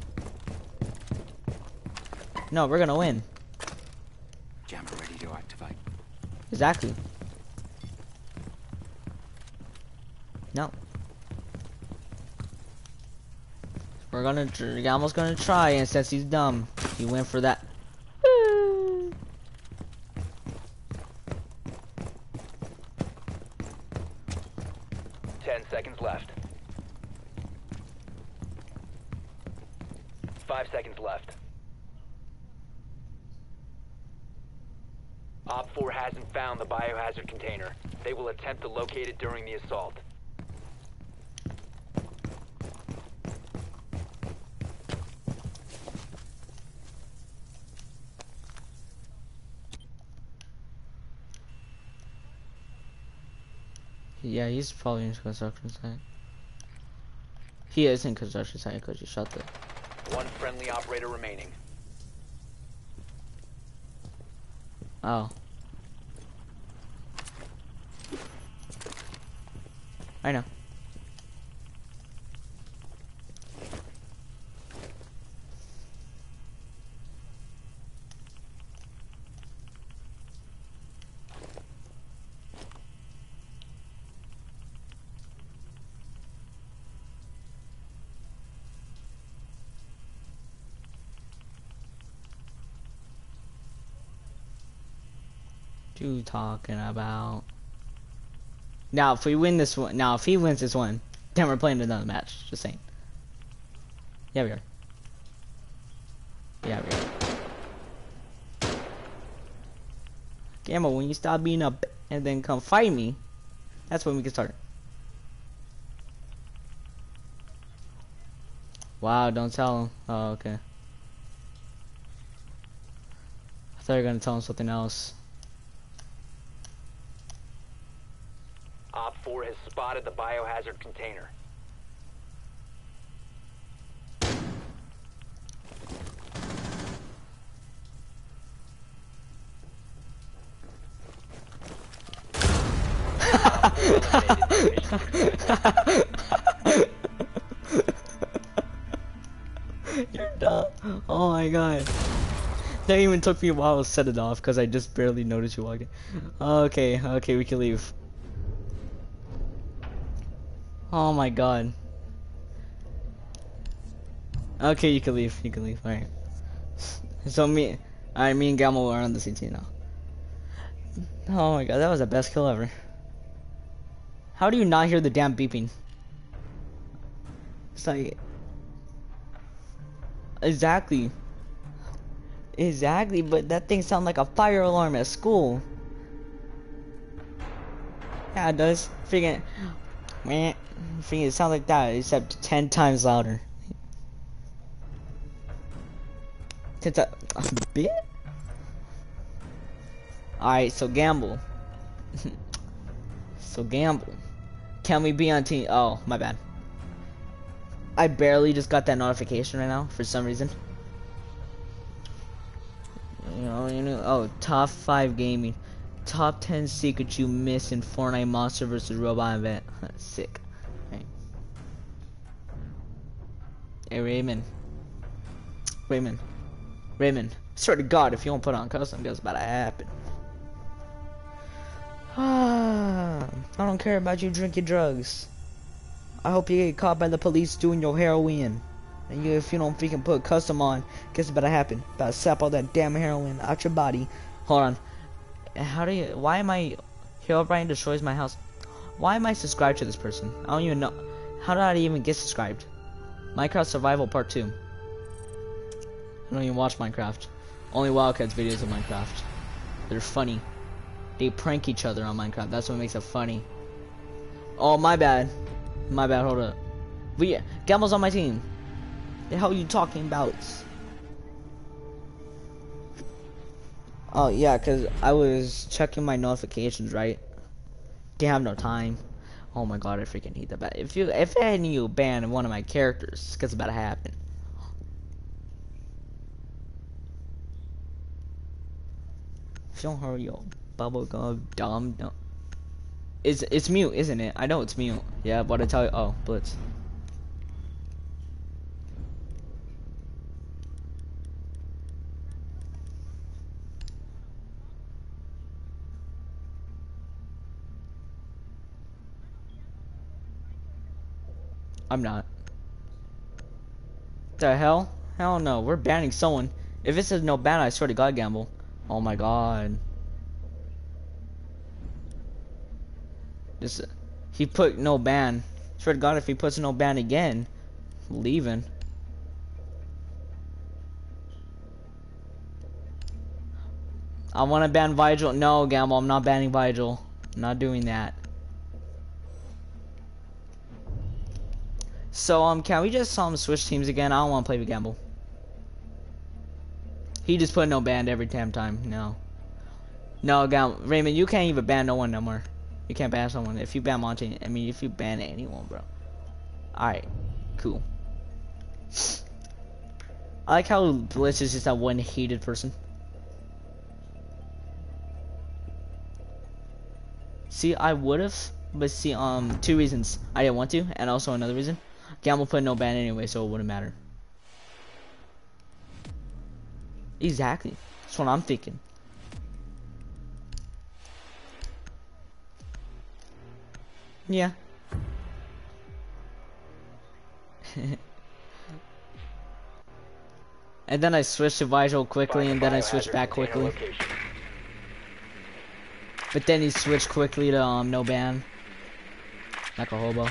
Speaker 1: No, we're gonna win.
Speaker 6: Jammer ready to activate.
Speaker 1: Exactly. No. We're gonna, Gamel's gonna try, and since he's dumb, he went for that.
Speaker 2: Ten seconds left. Five seconds left. OPFOR hasn't found the biohazard container. They will attempt to locate it during the assault.
Speaker 1: Yeah, he's probably in construction site. He is in construction site because you shot the.
Speaker 2: One friendly operator remaining.
Speaker 1: Oh. I know. You talking about? Now, if we win this one, now if he wins this one, then we're playing another match. Just saying. Yeah, we are. Yeah, we are. Gamma, when you stop being b- and then come fight me, that's when we can start. Wow, don't tell him. Oh, okay. I thought you were gonna tell him something else.
Speaker 2: Op 4 has spotted the biohazard container. [laughs]
Speaker 1: You're dumb. Oh my god. That even took me a while to set it off because I just barely noticed you walking. Okay, okay, we can leave. Oh my god. Okay, you can leave. You can leave. Alright. So me, alright, me and Gamble are on the CT now. Oh my god, that was the best kill ever. How do you not hear the damn beeping? It's like... Exactly. Exactly, but that thing sounds like a fire alarm at school. Yeah, it does. Freaking... Man, it sounds like that, except ten times louder. Ten times... A bit? Alright, so gamble. [laughs] so gamble. Can we be on team? Oh, my bad. I barely just got that notification right now for some reason. You know, you know. Oh, top five gaming, top ten secrets you miss in Fortnite Monster vs Robot event. [laughs] Sick. Hey Raymond. Raymond. Raymond. Swear to God, if you don't put on custom, that's about to happen. Ah, [sighs] I don't care about you drinking drugs. I hope you get caught by the police doing your heroin. And you, if you don't freaking put custom on, guess about to happen? About to sap all that damn heroin out your body. Hold on. How do you, why am I, Herobrine destroys my house. Why am I subscribed to this person? I don't even know. How did I even get subscribed? Minecraft Survival Part 2. I don't even watch Minecraft. Only Wildcats videos of Minecraft. They're funny. They prank each other on Minecraft. That's what makes it funny. Oh, my bad. My bad, hold up. We Gamble's on my team. The hell are you talking about? Oh yeah, cause I was checking my notifications, right? Didn't have no time. Oh my god, I freaking hate that. If you if any you ban one of my characters, it's about to happen. If you don't hurry up, bubblegum dumb dumb. It's it's mute, isn't it? I know it's mute. Yeah, but I tell you, oh, blitz. I'm not. The hell? Hell no, we're banning someone. If it says no ban, I swear to God, Gamble. Oh my god. This, he put no ban. Swear to God, if he puts no ban again, I'm leaving. I want to ban Vigil. No, Gamble, I'm not banning Vigil. I'm not doing that. So, um, can we just um switch teams again? I don't want to play with Gamble. He just put no ban every damn time. No. No, Gamble. Raymond, you can't even ban no one no more. You can't ban someone. If you ban Monty, I mean, if you ban anyone, bro. Alright. Cool. I like how Blitz is just that one hated person. See, I would've, but see, um, two reasons. I didn't want to, and also another reason. Gamble put no ban anyway, so it wouldn't matter. Exactly. That's what I'm thinking. Yeah. [laughs] and then I switched to Vigil quickly, and then I switched back quickly. But then he switched quickly to um no ban. Like a hobo.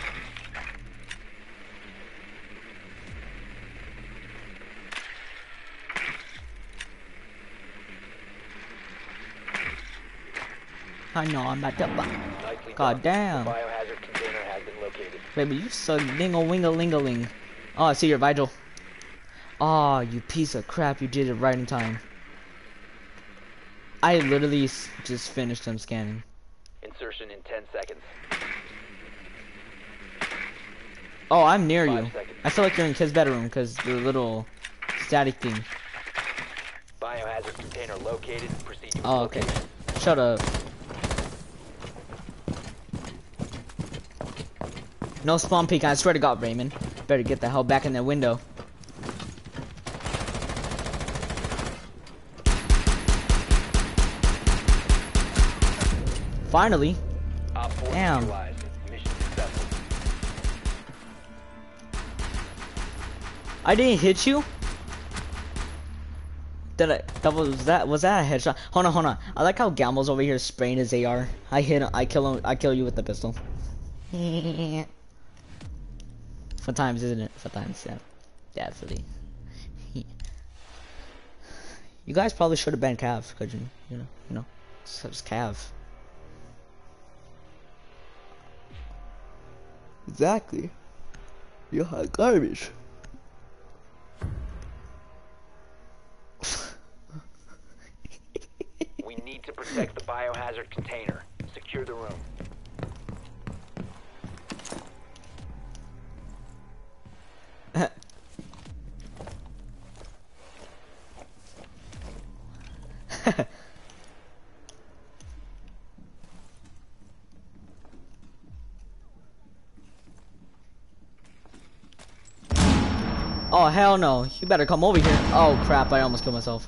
Speaker 1: I know I'm about to
Speaker 2: Nicely
Speaker 1: God damn.
Speaker 2: The biohazard container has been located.
Speaker 1: Baby, you suck dingle wingle lingaling. Oh, I see your Vigil. Oh, you piece of crap, you did it right in time. I literally s- just finished him scanning.
Speaker 2: Insertion in 10 seconds.
Speaker 1: Oh, I'm near
Speaker 2: Five
Speaker 1: you.
Speaker 2: seconds.
Speaker 1: I feel like you're in kid's bedroom because the little static thing.
Speaker 2: Biohazard container located. Proceed to
Speaker 1: Oh, okay. Shut up. No spawn peek, I swear to God, Raymond. Better get the hell back in that window. Finally. Damn. I didn't hit you? Did I, that was that was that a headshot? Hold on, hold on. I like how Gamble's over here spraying his AR. I hit him, I kill him I kill you with the pistol. [laughs] Fun times, isn't it? Fun times, yeah. Definitely. [laughs] You guys probably should have banned Cav, cause you, you know, you know, it's just Cav. Exactly. You're hot garbage. [laughs]
Speaker 2: We need to protect the biohazard container. Secure the room.
Speaker 1: Oh hell no! You better come over here. Oh crap! I almost killed myself.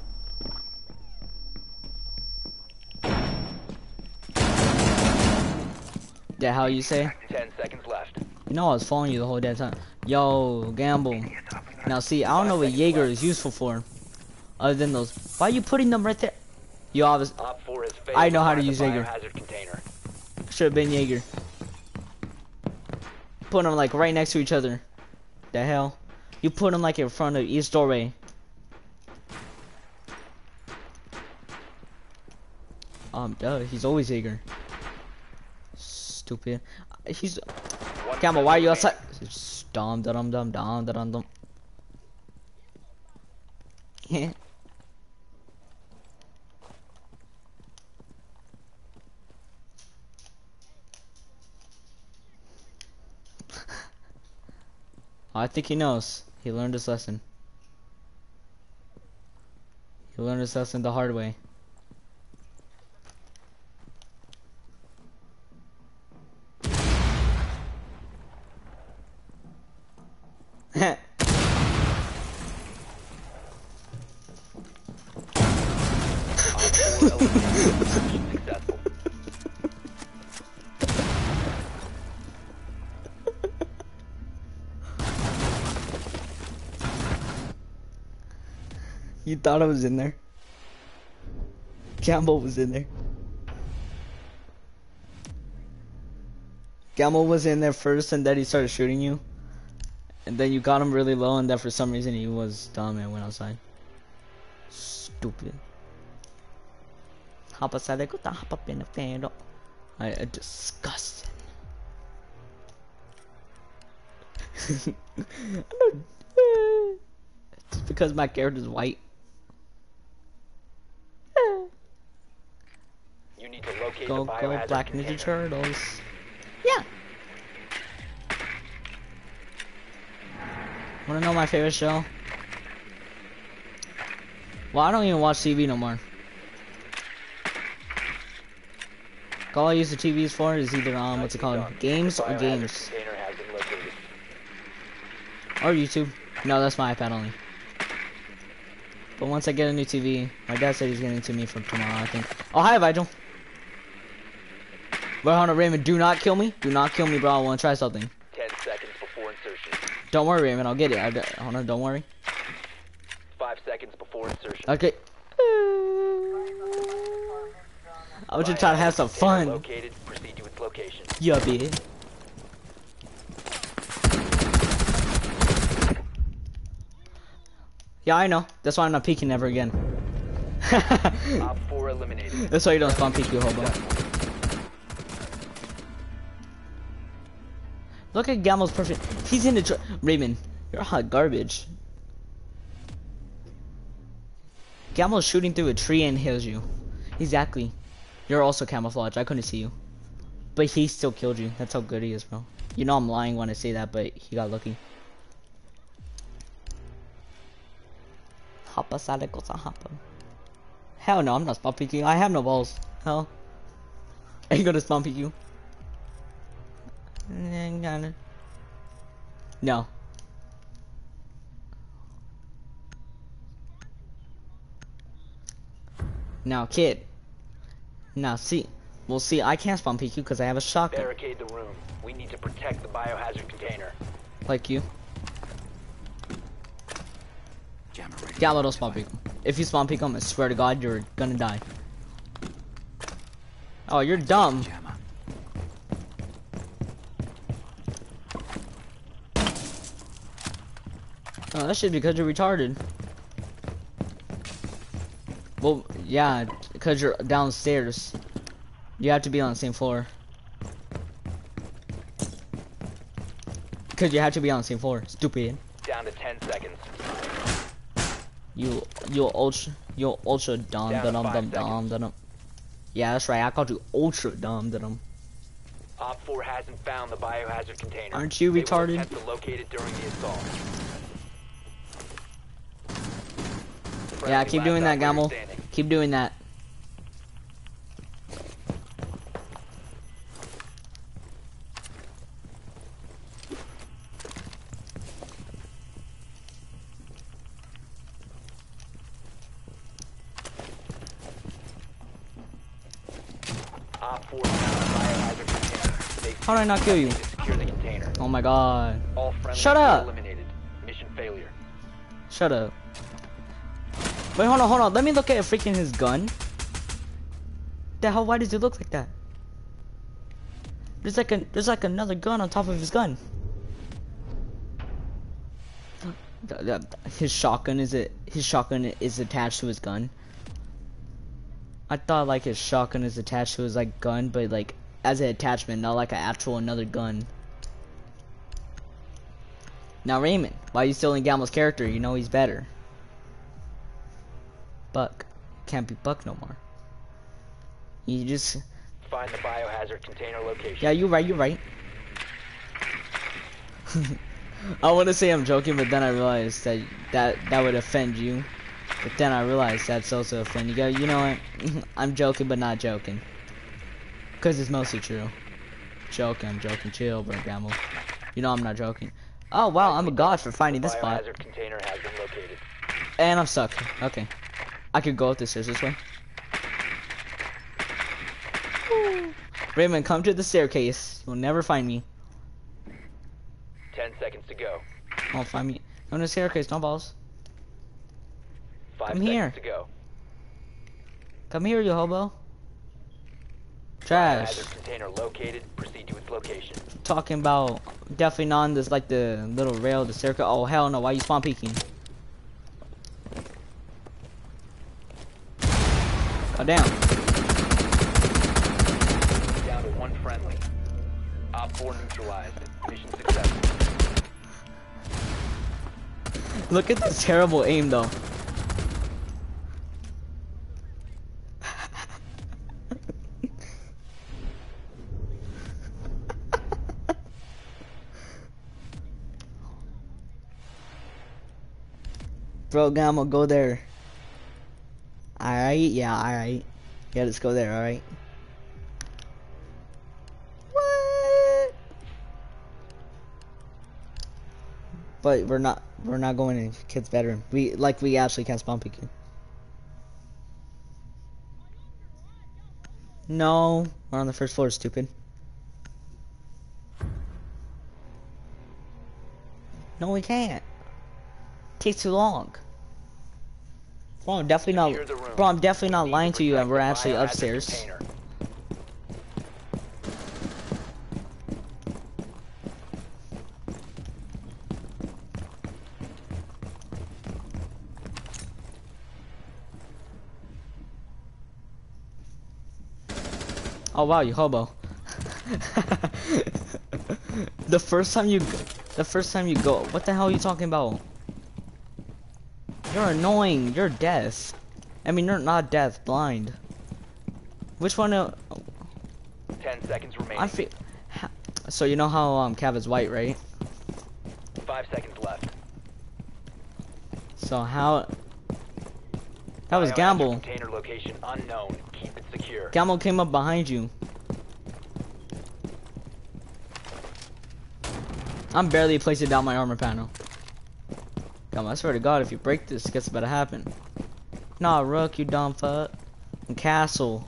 Speaker 1: Yeah, how you say?
Speaker 2: Ten seconds left.
Speaker 1: You know I was following you the whole damn time. Yo, gamble. Now see, I don't know what Jaeger is useful for, other than those. Why are you putting them right there? You obviously
Speaker 2: OPFOR has failed
Speaker 1: I know how to use Jaeger.
Speaker 2: container.
Speaker 1: should have been Jaeger. Put them like right next to each other. The hell? You put them like in front of each doorway. Um, duh, he's always eager. Stupid. He's. Gamble, why are you outside? Dum dum dum dum dum dum. Yeah. [laughs] I think he knows. He learned his lesson. He learned his lesson the hard way. You thought I was in there. Campbell was in there. Gamble was in there first and then he started shooting you. And then you got him really low and then for some reason he was dumb and went outside. Stupid. Hop outside down, hop up in the fan. I, I disgusting. [laughs] [laughs] It's because my character's white.
Speaker 2: You need to locate
Speaker 1: Go,
Speaker 2: the
Speaker 1: go, Black
Speaker 2: container.
Speaker 1: Ninja Turtles. Yeah. Wanna know my favorite show? Well, I don't even watch TV no more. All I use the TVs for is either um, what's it called, games or games,
Speaker 2: container has been located.
Speaker 1: or YouTube. No, that's my iPad only. But once I get a new TV, my dad said he's getting it to me from tomorrow, I think. Oh, hi, Vigil. On, Raymond, do not kill me. Do not kill me, bro. I want to try something.
Speaker 2: Ten seconds before insertion.
Speaker 1: Don't worry, Raymond. I'll get it. I, on, don't worry.
Speaker 2: Five seconds before insertion.
Speaker 1: Okay. I was just trying to have some fun.
Speaker 2: Located. Proceed to its location.
Speaker 1: Yeah, bitch. Yeah, I know. That's why I'm not peeking ever again. [laughs]
Speaker 2: Op 4 eliminated.
Speaker 1: That's why you don't spawn peek, you hobo. Look at Gamo's perfect. He's in the Raymond, you're hot garbage. Gamo's shooting through a tree and heals you. Exactly. You're also camouflage. I couldn't see you. But he still killed you. That's how good he is, bro. You know I'm lying when I say that, but he got lucky. Hoppa sale cosa hoppa. Hell no, I'm not spawn peeking. I have no balls. Hell. Are you gonna spawn peek you? No. Now, kid. Now, see. Well, see, I can't spawn peek you because I have a shotgun.
Speaker 2: Barricade the room. We need to protect the biohazard container.
Speaker 1: Like you.
Speaker 6: Jammer ready. to
Speaker 1: don't spawn
Speaker 6: activate.
Speaker 1: peek. If you spawn peek I swear to God, you're gonna die. Oh, you're dumb. Oh, that should be because you're retarded. Well, yeah, because you're downstairs. You have to be on the same floor. Because you have to be on the same floor. Stupid.
Speaker 2: Down to 10 seconds.
Speaker 1: You, you ultra, you ultra dumb,
Speaker 2: Down
Speaker 1: dum
Speaker 2: five
Speaker 1: dum dum dum. Yeah, that's right. I called you ultra dumb dum.
Speaker 2: OPFOR hasn't found the biohazard container.
Speaker 1: Aren't you
Speaker 2: They
Speaker 1: retarded?
Speaker 2: attempt to locate it during the assault.
Speaker 1: Yeah, keep doing that, Gamble. Keep doing that.
Speaker 2: OPFOR found the biohazard container. They
Speaker 1: How did I not kill you?
Speaker 2: need to secure the container.
Speaker 1: Oh my god. Shut up.
Speaker 2: eliminated. Mission failure.
Speaker 1: Shut up. Wait, hold on, hold on. Let me look at freaking his gun. The hell? Why does it look like that? There's like a there's like another gun on top of his gun. His shotgun is it? His shotgun is attached to his gun. I thought like his shotgun is attached to his like gun, but like as an attachment, not like an actual another gun. Now Raymond, why are you stealing Gamble's character? You know he's better. Buck. Can't be Buck no more. You just
Speaker 2: Find the biohazard container location.
Speaker 1: Yeah, you're right, you're right. [laughs] I wanna say I'm joking, but then I realized that that that would offend you. But then I realized that's also offending you. You know what? [laughs] I'm joking but not joking. Cause it's mostly true. Joking, I'm joking. Chill, bro, Gamble. You know I'm not joking. Oh wow, I'm a god for finding this spot.
Speaker 2: Container has been located.
Speaker 1: And I'm stuck. Okay. I could go up the stairs this way. Raymond, come to the staircase. You'll never find me.
Speaker 2: 10 seconds to go.
Speaker 1: Won't find me. Come to the staircase, no balls.
Speaker 2: 5
Speaker 1: Come
Speaker 2: seconds
Speaker 1: here.
Speaker 2: to go.
Speaker 1: Come here, you hobo. Trash.
Speaker 2: Container located. Proceed to its location.
Speaker 1: Talking about definitely not on this like the little rail, the circle. Oh hell no! Why you spawn peeking? Oh damn!
Speaker 2: Down to one friendly. OPFOR neutralized. Mission successful.
Speaker 1: Look at this terrible aim though. Bro, Gamma, go there. Alright, yeah, alright. Yeah, let's go there, alright. What? But we're not we're not going in kid's bedroom. We like we actually can't spawn you. No, we're on the first floor, stupid. No, we can't. Takes too long. Bro, I'm definitely not. Bro, I'm definitely not lying to you, and we're actually upstairs. Oh wow, you hobo. [laughs] the first time you, the first time you go, what the hell are you talking about? You're annoying. You're deaf. I mean, you're not deaf, blind. Which one? Uh,
Speaker 2: 10 seconds remaining.
Speaker 1: I feel. So you know how um Cav is white, right?
Speaker 2: 5 seconds left.
Speaker 1: So how? That was Gamble.
Speaker 2: Container location unknown. Keep it secure.
Speaker 1: Gamble came up behind you. I'm barely placing down my armor panel. Gamble, I swear to God, if you break this, guess what's about to happen. Nah, Rook, you dumb fuck. And Castle.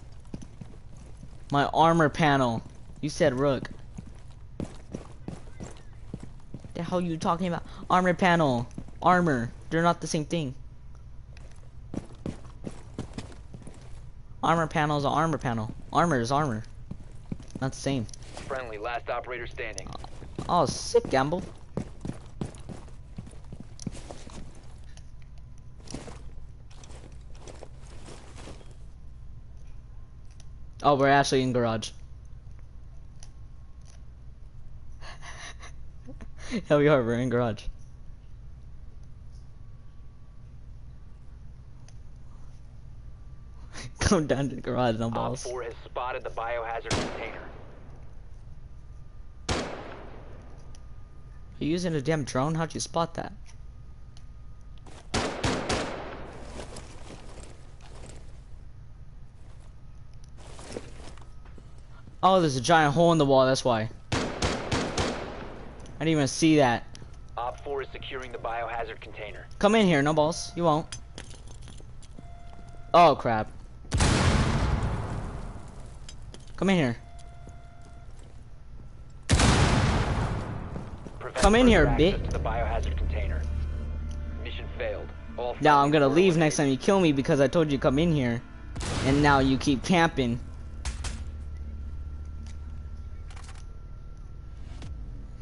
Speaker 1: My armor panel. You said Rook. The hell are you talking about? Armor panel. Armor. They're not the same thing. Armor panel is an armor panel. Armor is armor. Not the same.
Speaker 2: Friendly, last operator standing.
Speaker 1: Oh, sick, Gamble. Oh, we're actually in garage. [laughs] yeah, we are. We're in garage. [laughs] Come down to the garage, no
Speaker 2: Op
Speaker 1: balls.
Speaker 2: 4 has spotted the biohazard container.
Speaker 1: Are you using a damn drone? How'd you spot that? Oh, there's a giant hole in the wall, that's why. I didn't even see that.
Speaker 2: OPFOR is securing the biohazard container.
Speaker 1: Come in here, no balls. You won't. Oh, crap. Come in here.
Speaker 2: Prevent
Speaker 1: Come in here,
Speaker 2: further access
Speaker 1: bit.
Speaker 2: To the biohazard container. Mission failed. All
Speaker 1: Now I'm gonna leave next time you kill me because I told you to come in here. And now you keep camping.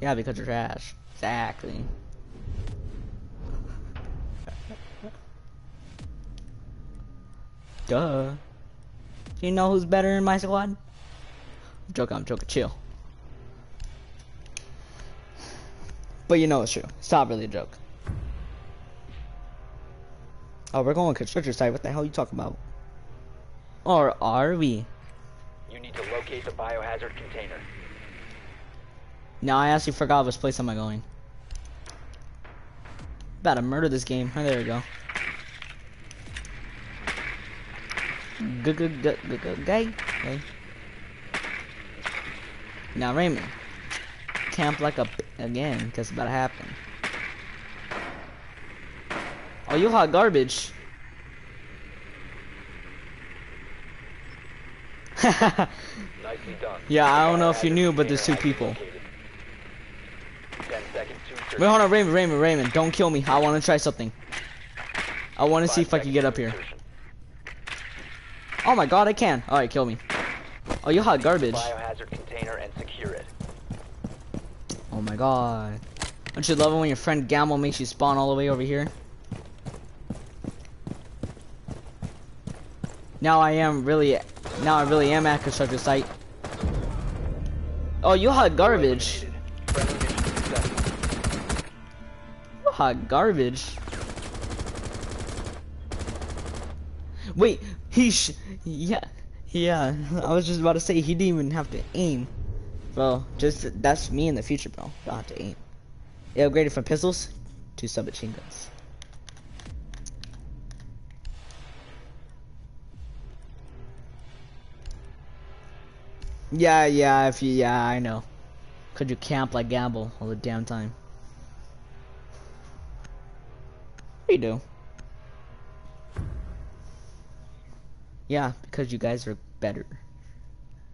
Speaker 1: Yeah, because you're trash. Exactly. Duh. You know who's better in my squad? I'm joking, I'm joking, chill. But you know it's true. It's not really a joke. Oh, we're going construction site. What the hell are you talking about? Or are we?
Speaker 2: You need to locate the biohazard container.
Speaker 1: No, I actually forgot which place am I going. About to murder this game. Oh, there we go. Good, good, good, good, good, gay. Okay. Now, Raymond. Camp like a p- again, because it's about to happen. Oh, you hot garbage. [laughs] Yeah, I don't know if you knew, but there's two people.
Speaker 2: has been located. Ten seconds to insertion.
Speaker 1: Wait, hold on, Raymond, Raymond, Raymond. Don't kill me. I want to try something. I want to see if I can get up here. Oh my god, I can. Alright, kill me. Oh, you hot garbage.
Speaker 2: Biohazard container and secure it.
Speaker 1: Oh my god. Don't you love it when your friend Gamble makes you spawn all the way over here? Now I am really, now I really am at construction site. Oh, you hot garbage. Hot garbage. Wait, he sh- yeah, yeah. [laughs] I was just about to say he didn't even have to aim. Bro, just that's me in the future, bro. Don't have to aim. It upgraded from pistols to submachine guns. Yeah, yeah, if you, yeah, I know. Could you camp like Gamble all the damn time? You do. Yeah, because you guys are better.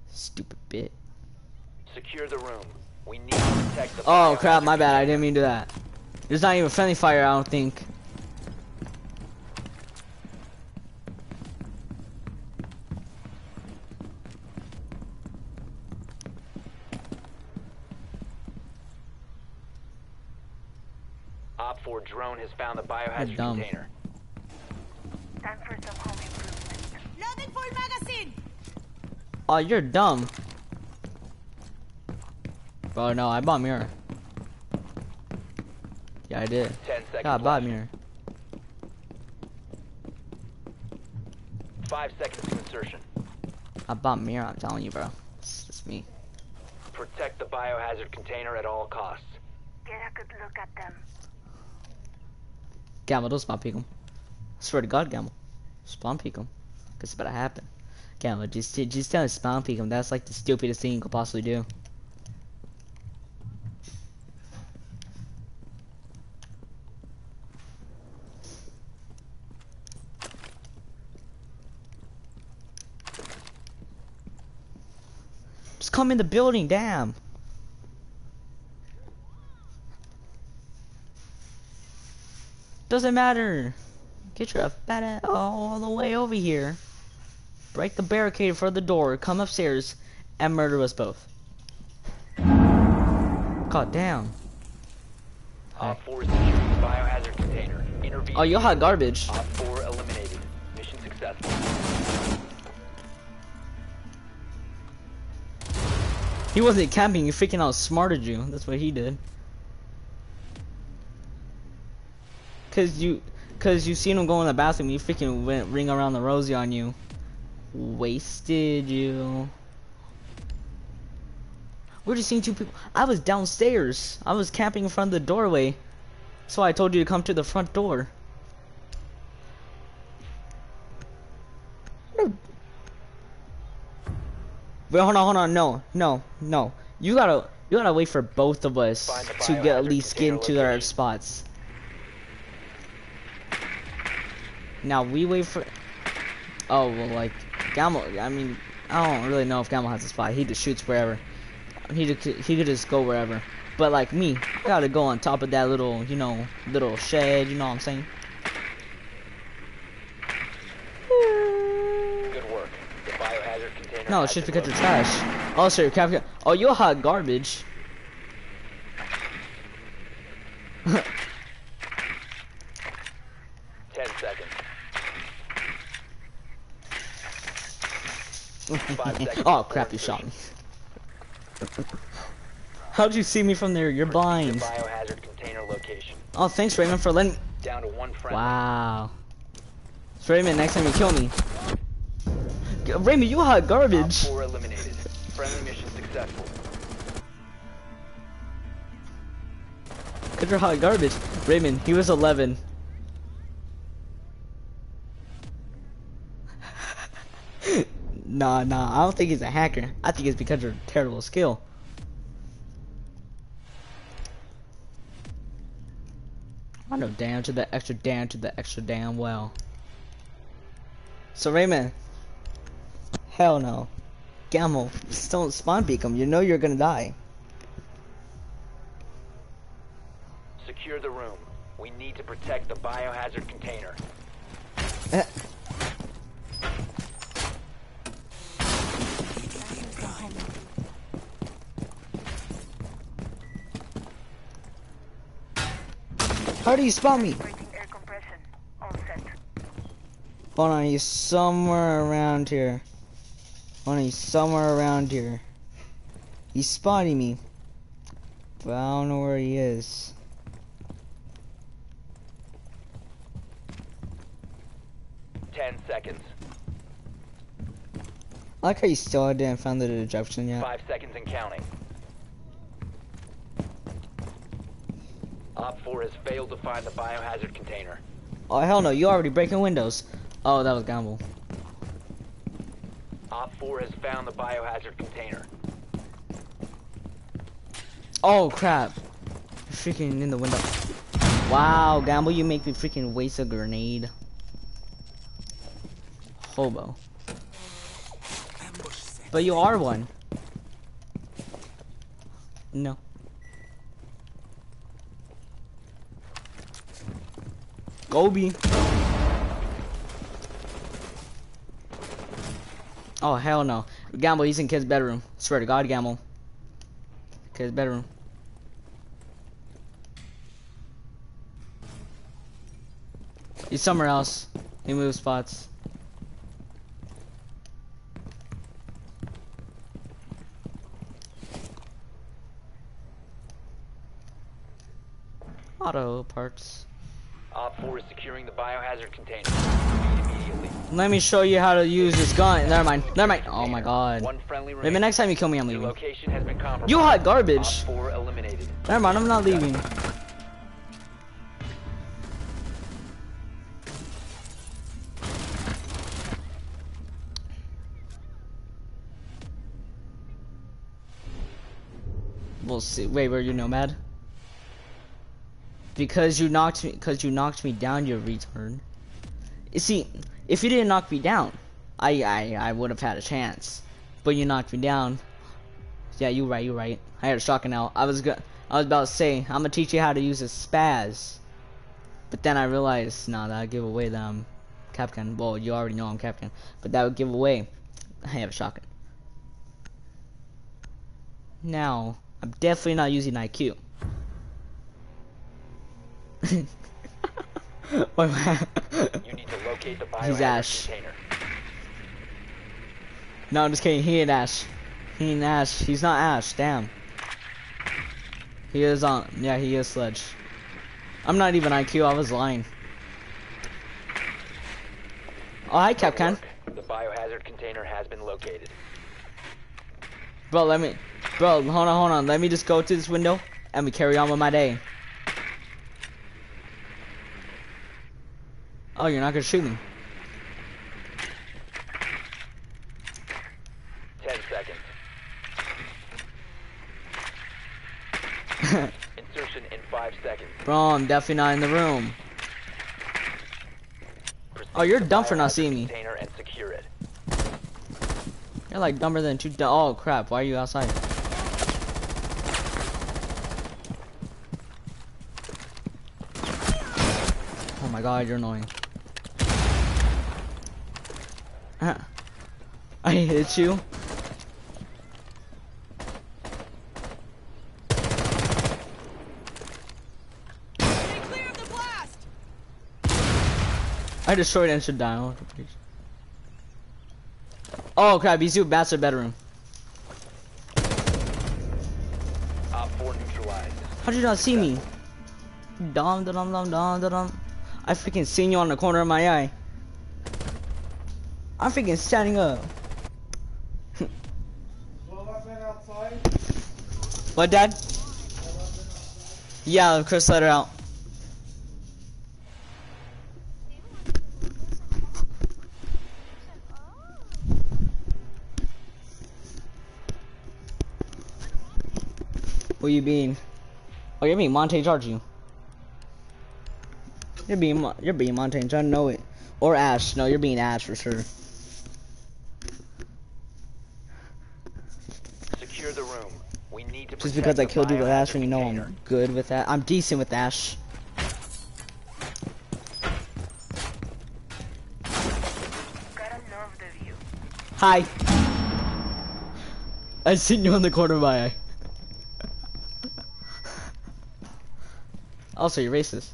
Speaker 1: Stupid bit.
Speaker 2: Secure the room. We need to protect the
Speaker 1: Oh crap, my bad. I didn't mean to do that. There's not even friendly fire, I don't think.
Speaker 2: OPFOR drone has found the biohazard
Speaker 1: dumb.
Speaker 2: container.
Speaker 4: Time for some home improvement.
Speaker 5: Loading full magazine!
Speaker 1: Oh, you're dumb. Bro, no, I bought mirror. Yeah, I did.
Speaker 2: 10 seconds
Speaker 1: Yeah, I bought
Speaker 2: left.
Speaker 1: mirror.
Speaker 2: 5 seconds to insertion.
Speaker 1: I bought mirror, I'm telling you, bro. It's just me.
Speaker 2: Protect the biohazard container at all costs.
Speaker 4: Get a good look at them.
Speaker 1: Gamble, don't spawn peek 'em. Swear to God, Gamble. Spawn peek 'em. Cause it's about to happen. Gamble, just, just tell him spawn peek 'em. That's like the stupidest thing you could possibly do. Just come in the building, damn. Doesn't matter. Get your fat ass all the way over here. Break the barricade for the door. Come upstairs and murder us both. God damn.
Speaker 2: OPFOR is the biohazard container. Intervene.
Speaker 1: Oh, you're hot garbage.
Speaker 2: Op 4 eliminated. Mission successful.
Speaker 1: He wasn't camping. He freaking outsmarted you. That's what he did. Cause you, cause you seen him go in the bathroom. You freaking went ring around the rosy on you. Wasted you. We're just seeing two people. I was downstairs. I was camping in front of the doorway. So I told you to come to the front door. Wait, hold on, hold on. No, no, no. You gotta, you gotta wait for both of us to get at least get into our spots. Now we wait for. Oh well, like Gamel. I mean, I don't really know if Gamel has a spot. He just shoots wherever. He just, he could just go wherever. But like me, I gotta go on top of that little, you know, little shed. You know what I'm saying?
Speaker 2: Good work. The biohazard container.
Speaker 1: No, it's just because you're trash. Oh, sorry, Cap. Oh, you're hot garbage. [laughs]
Speaker 2: Ten seconds. Five seconds. [laughs]
Speaker 1: oh crap! You shot me. How'd you see me from there? You're blind.
Speaker 2: biohazard container location.
Speaker 1: Oh, thanks Raymond for letting.
Speaker 2: Down to one friendly.
Speaker 1: Wow. So Raymond, next time you kill me. Raymond, you hot garbage.
Speaker 2: 4 eliminated. Friendly mission successful.
Speaker 1: Cause you're hot garbage. Raymond, he was 11. Nah, nah, I don't think he's a hacker. I think it's because you're terrible skill. I know damn to the extra damn to the extra damn well. So Raymond, hell no. Gamble, just don't spawn peek him. You know you're gonna die.
Speaker 2: Secure the room. We need to protect the biohazard container.
Speaker 1: Eh. How do you spot me?
Speaker 4: Breaking air compression. All set.
Speaker 1: Hold on, he's somewhere around here. Hold on, he's somewhere around here. He's spotting me. But I don't know where he is.
Speaker 2: Ten seconds.
Speaker 1: I like how you still didn't find the dejection yet.
Speaker 2: Five seconds and counting. OPFOR has failed to find the biohazard container.
Speaker 1: Oh hell no, you already breaking windows. Oh, that was Gamble.
Speaker 2: OPFOR has found the biohazard container.
Speaker 1: Oh crap. You're freaking in the window. Wow, Gamble, you make me freaking waste a grenade. Hobo. But you are one. No. Gobi. Oh hell no. Gamble, he's in kid's bedroom. Swear to God, Gamble. Kid's bedroom. He's somewhere else. He moves spots. Auto parts.
Speaker 2: OPFOR is securing the biohazard container.
Speaker 1: Let me show you how to use this gun. Never mind. Never mind. Oh my god. Maybe next time you kill me, I'm leaving.
Speaker 2: location has been compromised.
Speaker 1: You hot garbage. Never mind, I'm not leaving. We'll see. Wait, were you nomad? Because you knocked me. Because you knocked me down, you retard. You see, if you didn't knock me down, I I I would have had a chance. But you knocked me down. Yeah, you right. You right. I had a shotgun out. I was good. I was about to say, I'm gonna teach you how to use a SPAS. But then I realized, nah, that would give away that I'm um, Kapkan. Well, you already know I'm Kapkan. But that would give away I have a shotgun. Now, I'm definitely not using IQ. Wait?
Speaker 2: You need to locate the [laughs]
Speaker 1: He's Ash.
Speaker 2: container.
Speaker 1: No, I'm just kidding. He ain't Ash. He ain't Ash. He's not Ash. Damn. He is on. Yeah, he is Sledge. I'm not even IQ. I was lying. Oh, hi, Kapkan.
Speaker 2: The biohazard container has been located.
Speaker 1: Bro, let me. Bro, hold on, hold on. Let me just go to this window and we carry on with my day. Oh, you're not gonna shoot me.
Speaker 2: Ten seconds. [laughs] Insertion in five seconds.
Speaker 1: Bro, I'm definitely not in the room. Oh, you're dumb for not seeing me.
Speaker 2: And secure it.
Speaker 1: You're like dumber than two. Oh crap! Why are you outside? Oh my god, you're annoying. Ah. I hit you.
Speaker 5: Clear of the blast!
Speaker 1: I destroyed and should die. Oh crap! He's you bastard bedroom.
Speaker 2: OPFOR neutralized.
Speaker 1: How did you not see me? Dum dum dum dum dum dum, dum. I freaking seen you on the corner of my eye. I'm freaking standing up. what, Dad? Yeah, Chris let her out. What you being? Oh, you're being Monte, aren't you? You're being you're being Monte, I know it. Or Ash. No, you're being Ash for sure.
Speaker 2: Secure the room. We need to
Speaker 1: Just because I killed you with Ash, and you know. I'm good with that. I'm decent with Ash.
Speaker 4: Gotta love the view.
Speaker 1: Hi. I seen you on the corner of my eye. also, you're racist.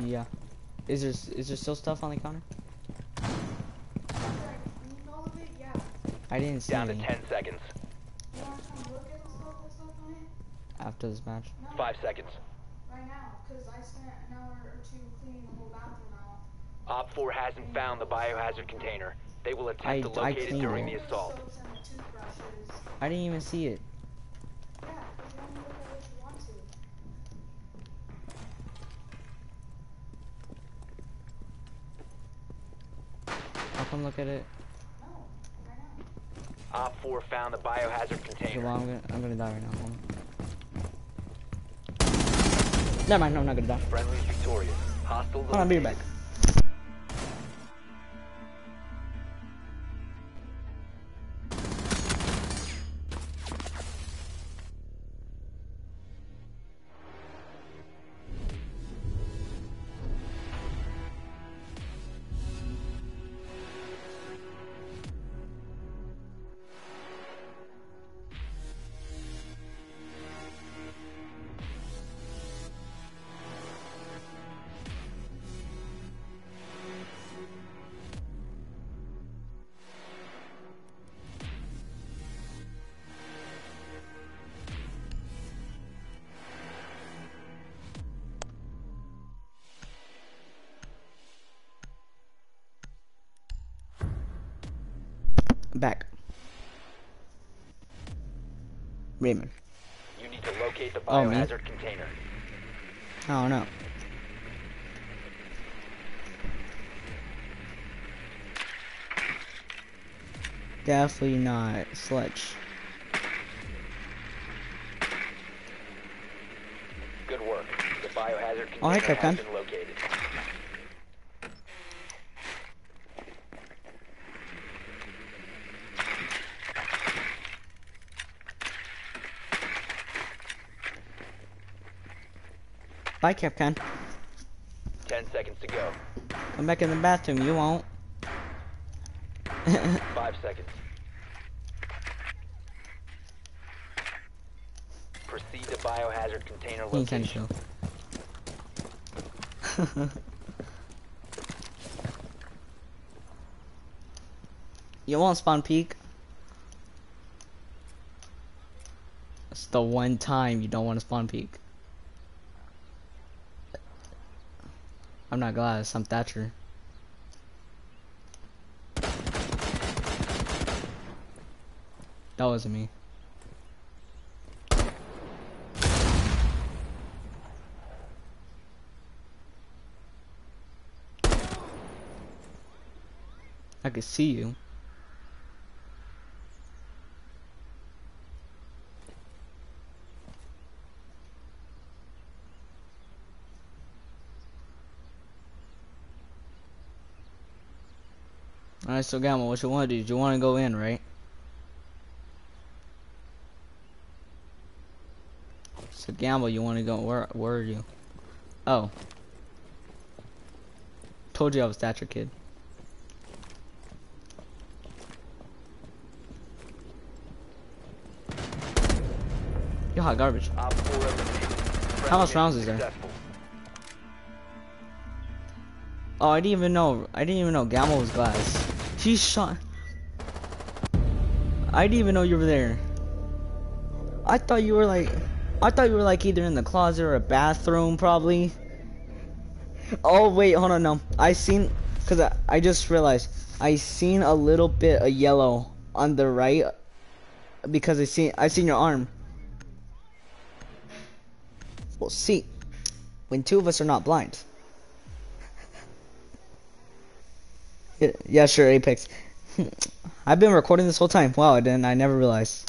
Speaker 1: Yeah. Is there is there still stuff on the counter? I didn't see
Speaker 2: Down to
Speaker 1: any
Speaker 2: 10 seconds.
Speaker 1: after this match.
Speaker 2: Five seconds.
Speaker 7: Right now, because I spent an hour or two cleaning the whole bathroom out.
Speaker 2: OPFOR hasn't found the biohazard container. They will attempt
Speaker 1: I-
Speaker 2: to locate it during
Speaker 1: it.
Speaker 2: the assault.
Speaker 7: Soaps and the toothbrushes.
Speaker 1: I didn't even see it.
Speaker 7: Yeah, if you want to it if you want to.
Speaker 1: I'll come look at it.
Speaker 7: No, right now.
Speaker 2: OPFOR found the biohazard container.
Speaker 1: well, I'm gonna I'm gonna die right now. Hold on. Never mind, no, I'm not gonna die.
Speaker 2: Friendly's victorious. Hostile
Speaker 1: Hold on, be back. Back. Raymond.
Speaker 2: You need to locate the
Speaker 1: Oh, me?
Speaker 2: container.
Speaker 1: Oh, I don't know. Definitely not Sledge.
Speaker 2: Good work. The biohazard
Speaker 1: Oh, hi,
Speaker 2: container has been located.
Speaker 1: Bye, Kapkan.
Speaker 2: Ten seconds to go.
Speaker 1: Come back in the bathroom. You won't. [laughs]
Speaker 2: Five seconds. Proceed to biohazard container
Speaker 1: you can
Speaker 2: location. [laughs]
Speaker 1: you won't spawn peek. It's the one time you don't want to spawn peek. I'm not Glaz, I'm Thatcher. That wasn't me. I could see you. So Gamma, what you want to do? You want to go in, right? So Gamble, you want to go? Where? Where are you? Oh. Told you I was Thatcher kid. You hot garbage.
Speaker 2: OPFOR eliminated.
Speaker 1: How much rounds is there? Oh, I didn't even know. I didn't even know Gamma was Glaz. He shot. I didn't even know you were there. I thought you were like, I thought you were like either in the closet or a bathroom, probably. Oh wait, hold on, no. I seen, cause I, I just realized I seen a little bit of yellow on the right because I seen I seen your arm. Well, see, when two of us are not blind. Yeah, sure, Apex. [laughs] I've been recording this whole time. Wow, I didn't. I never realized.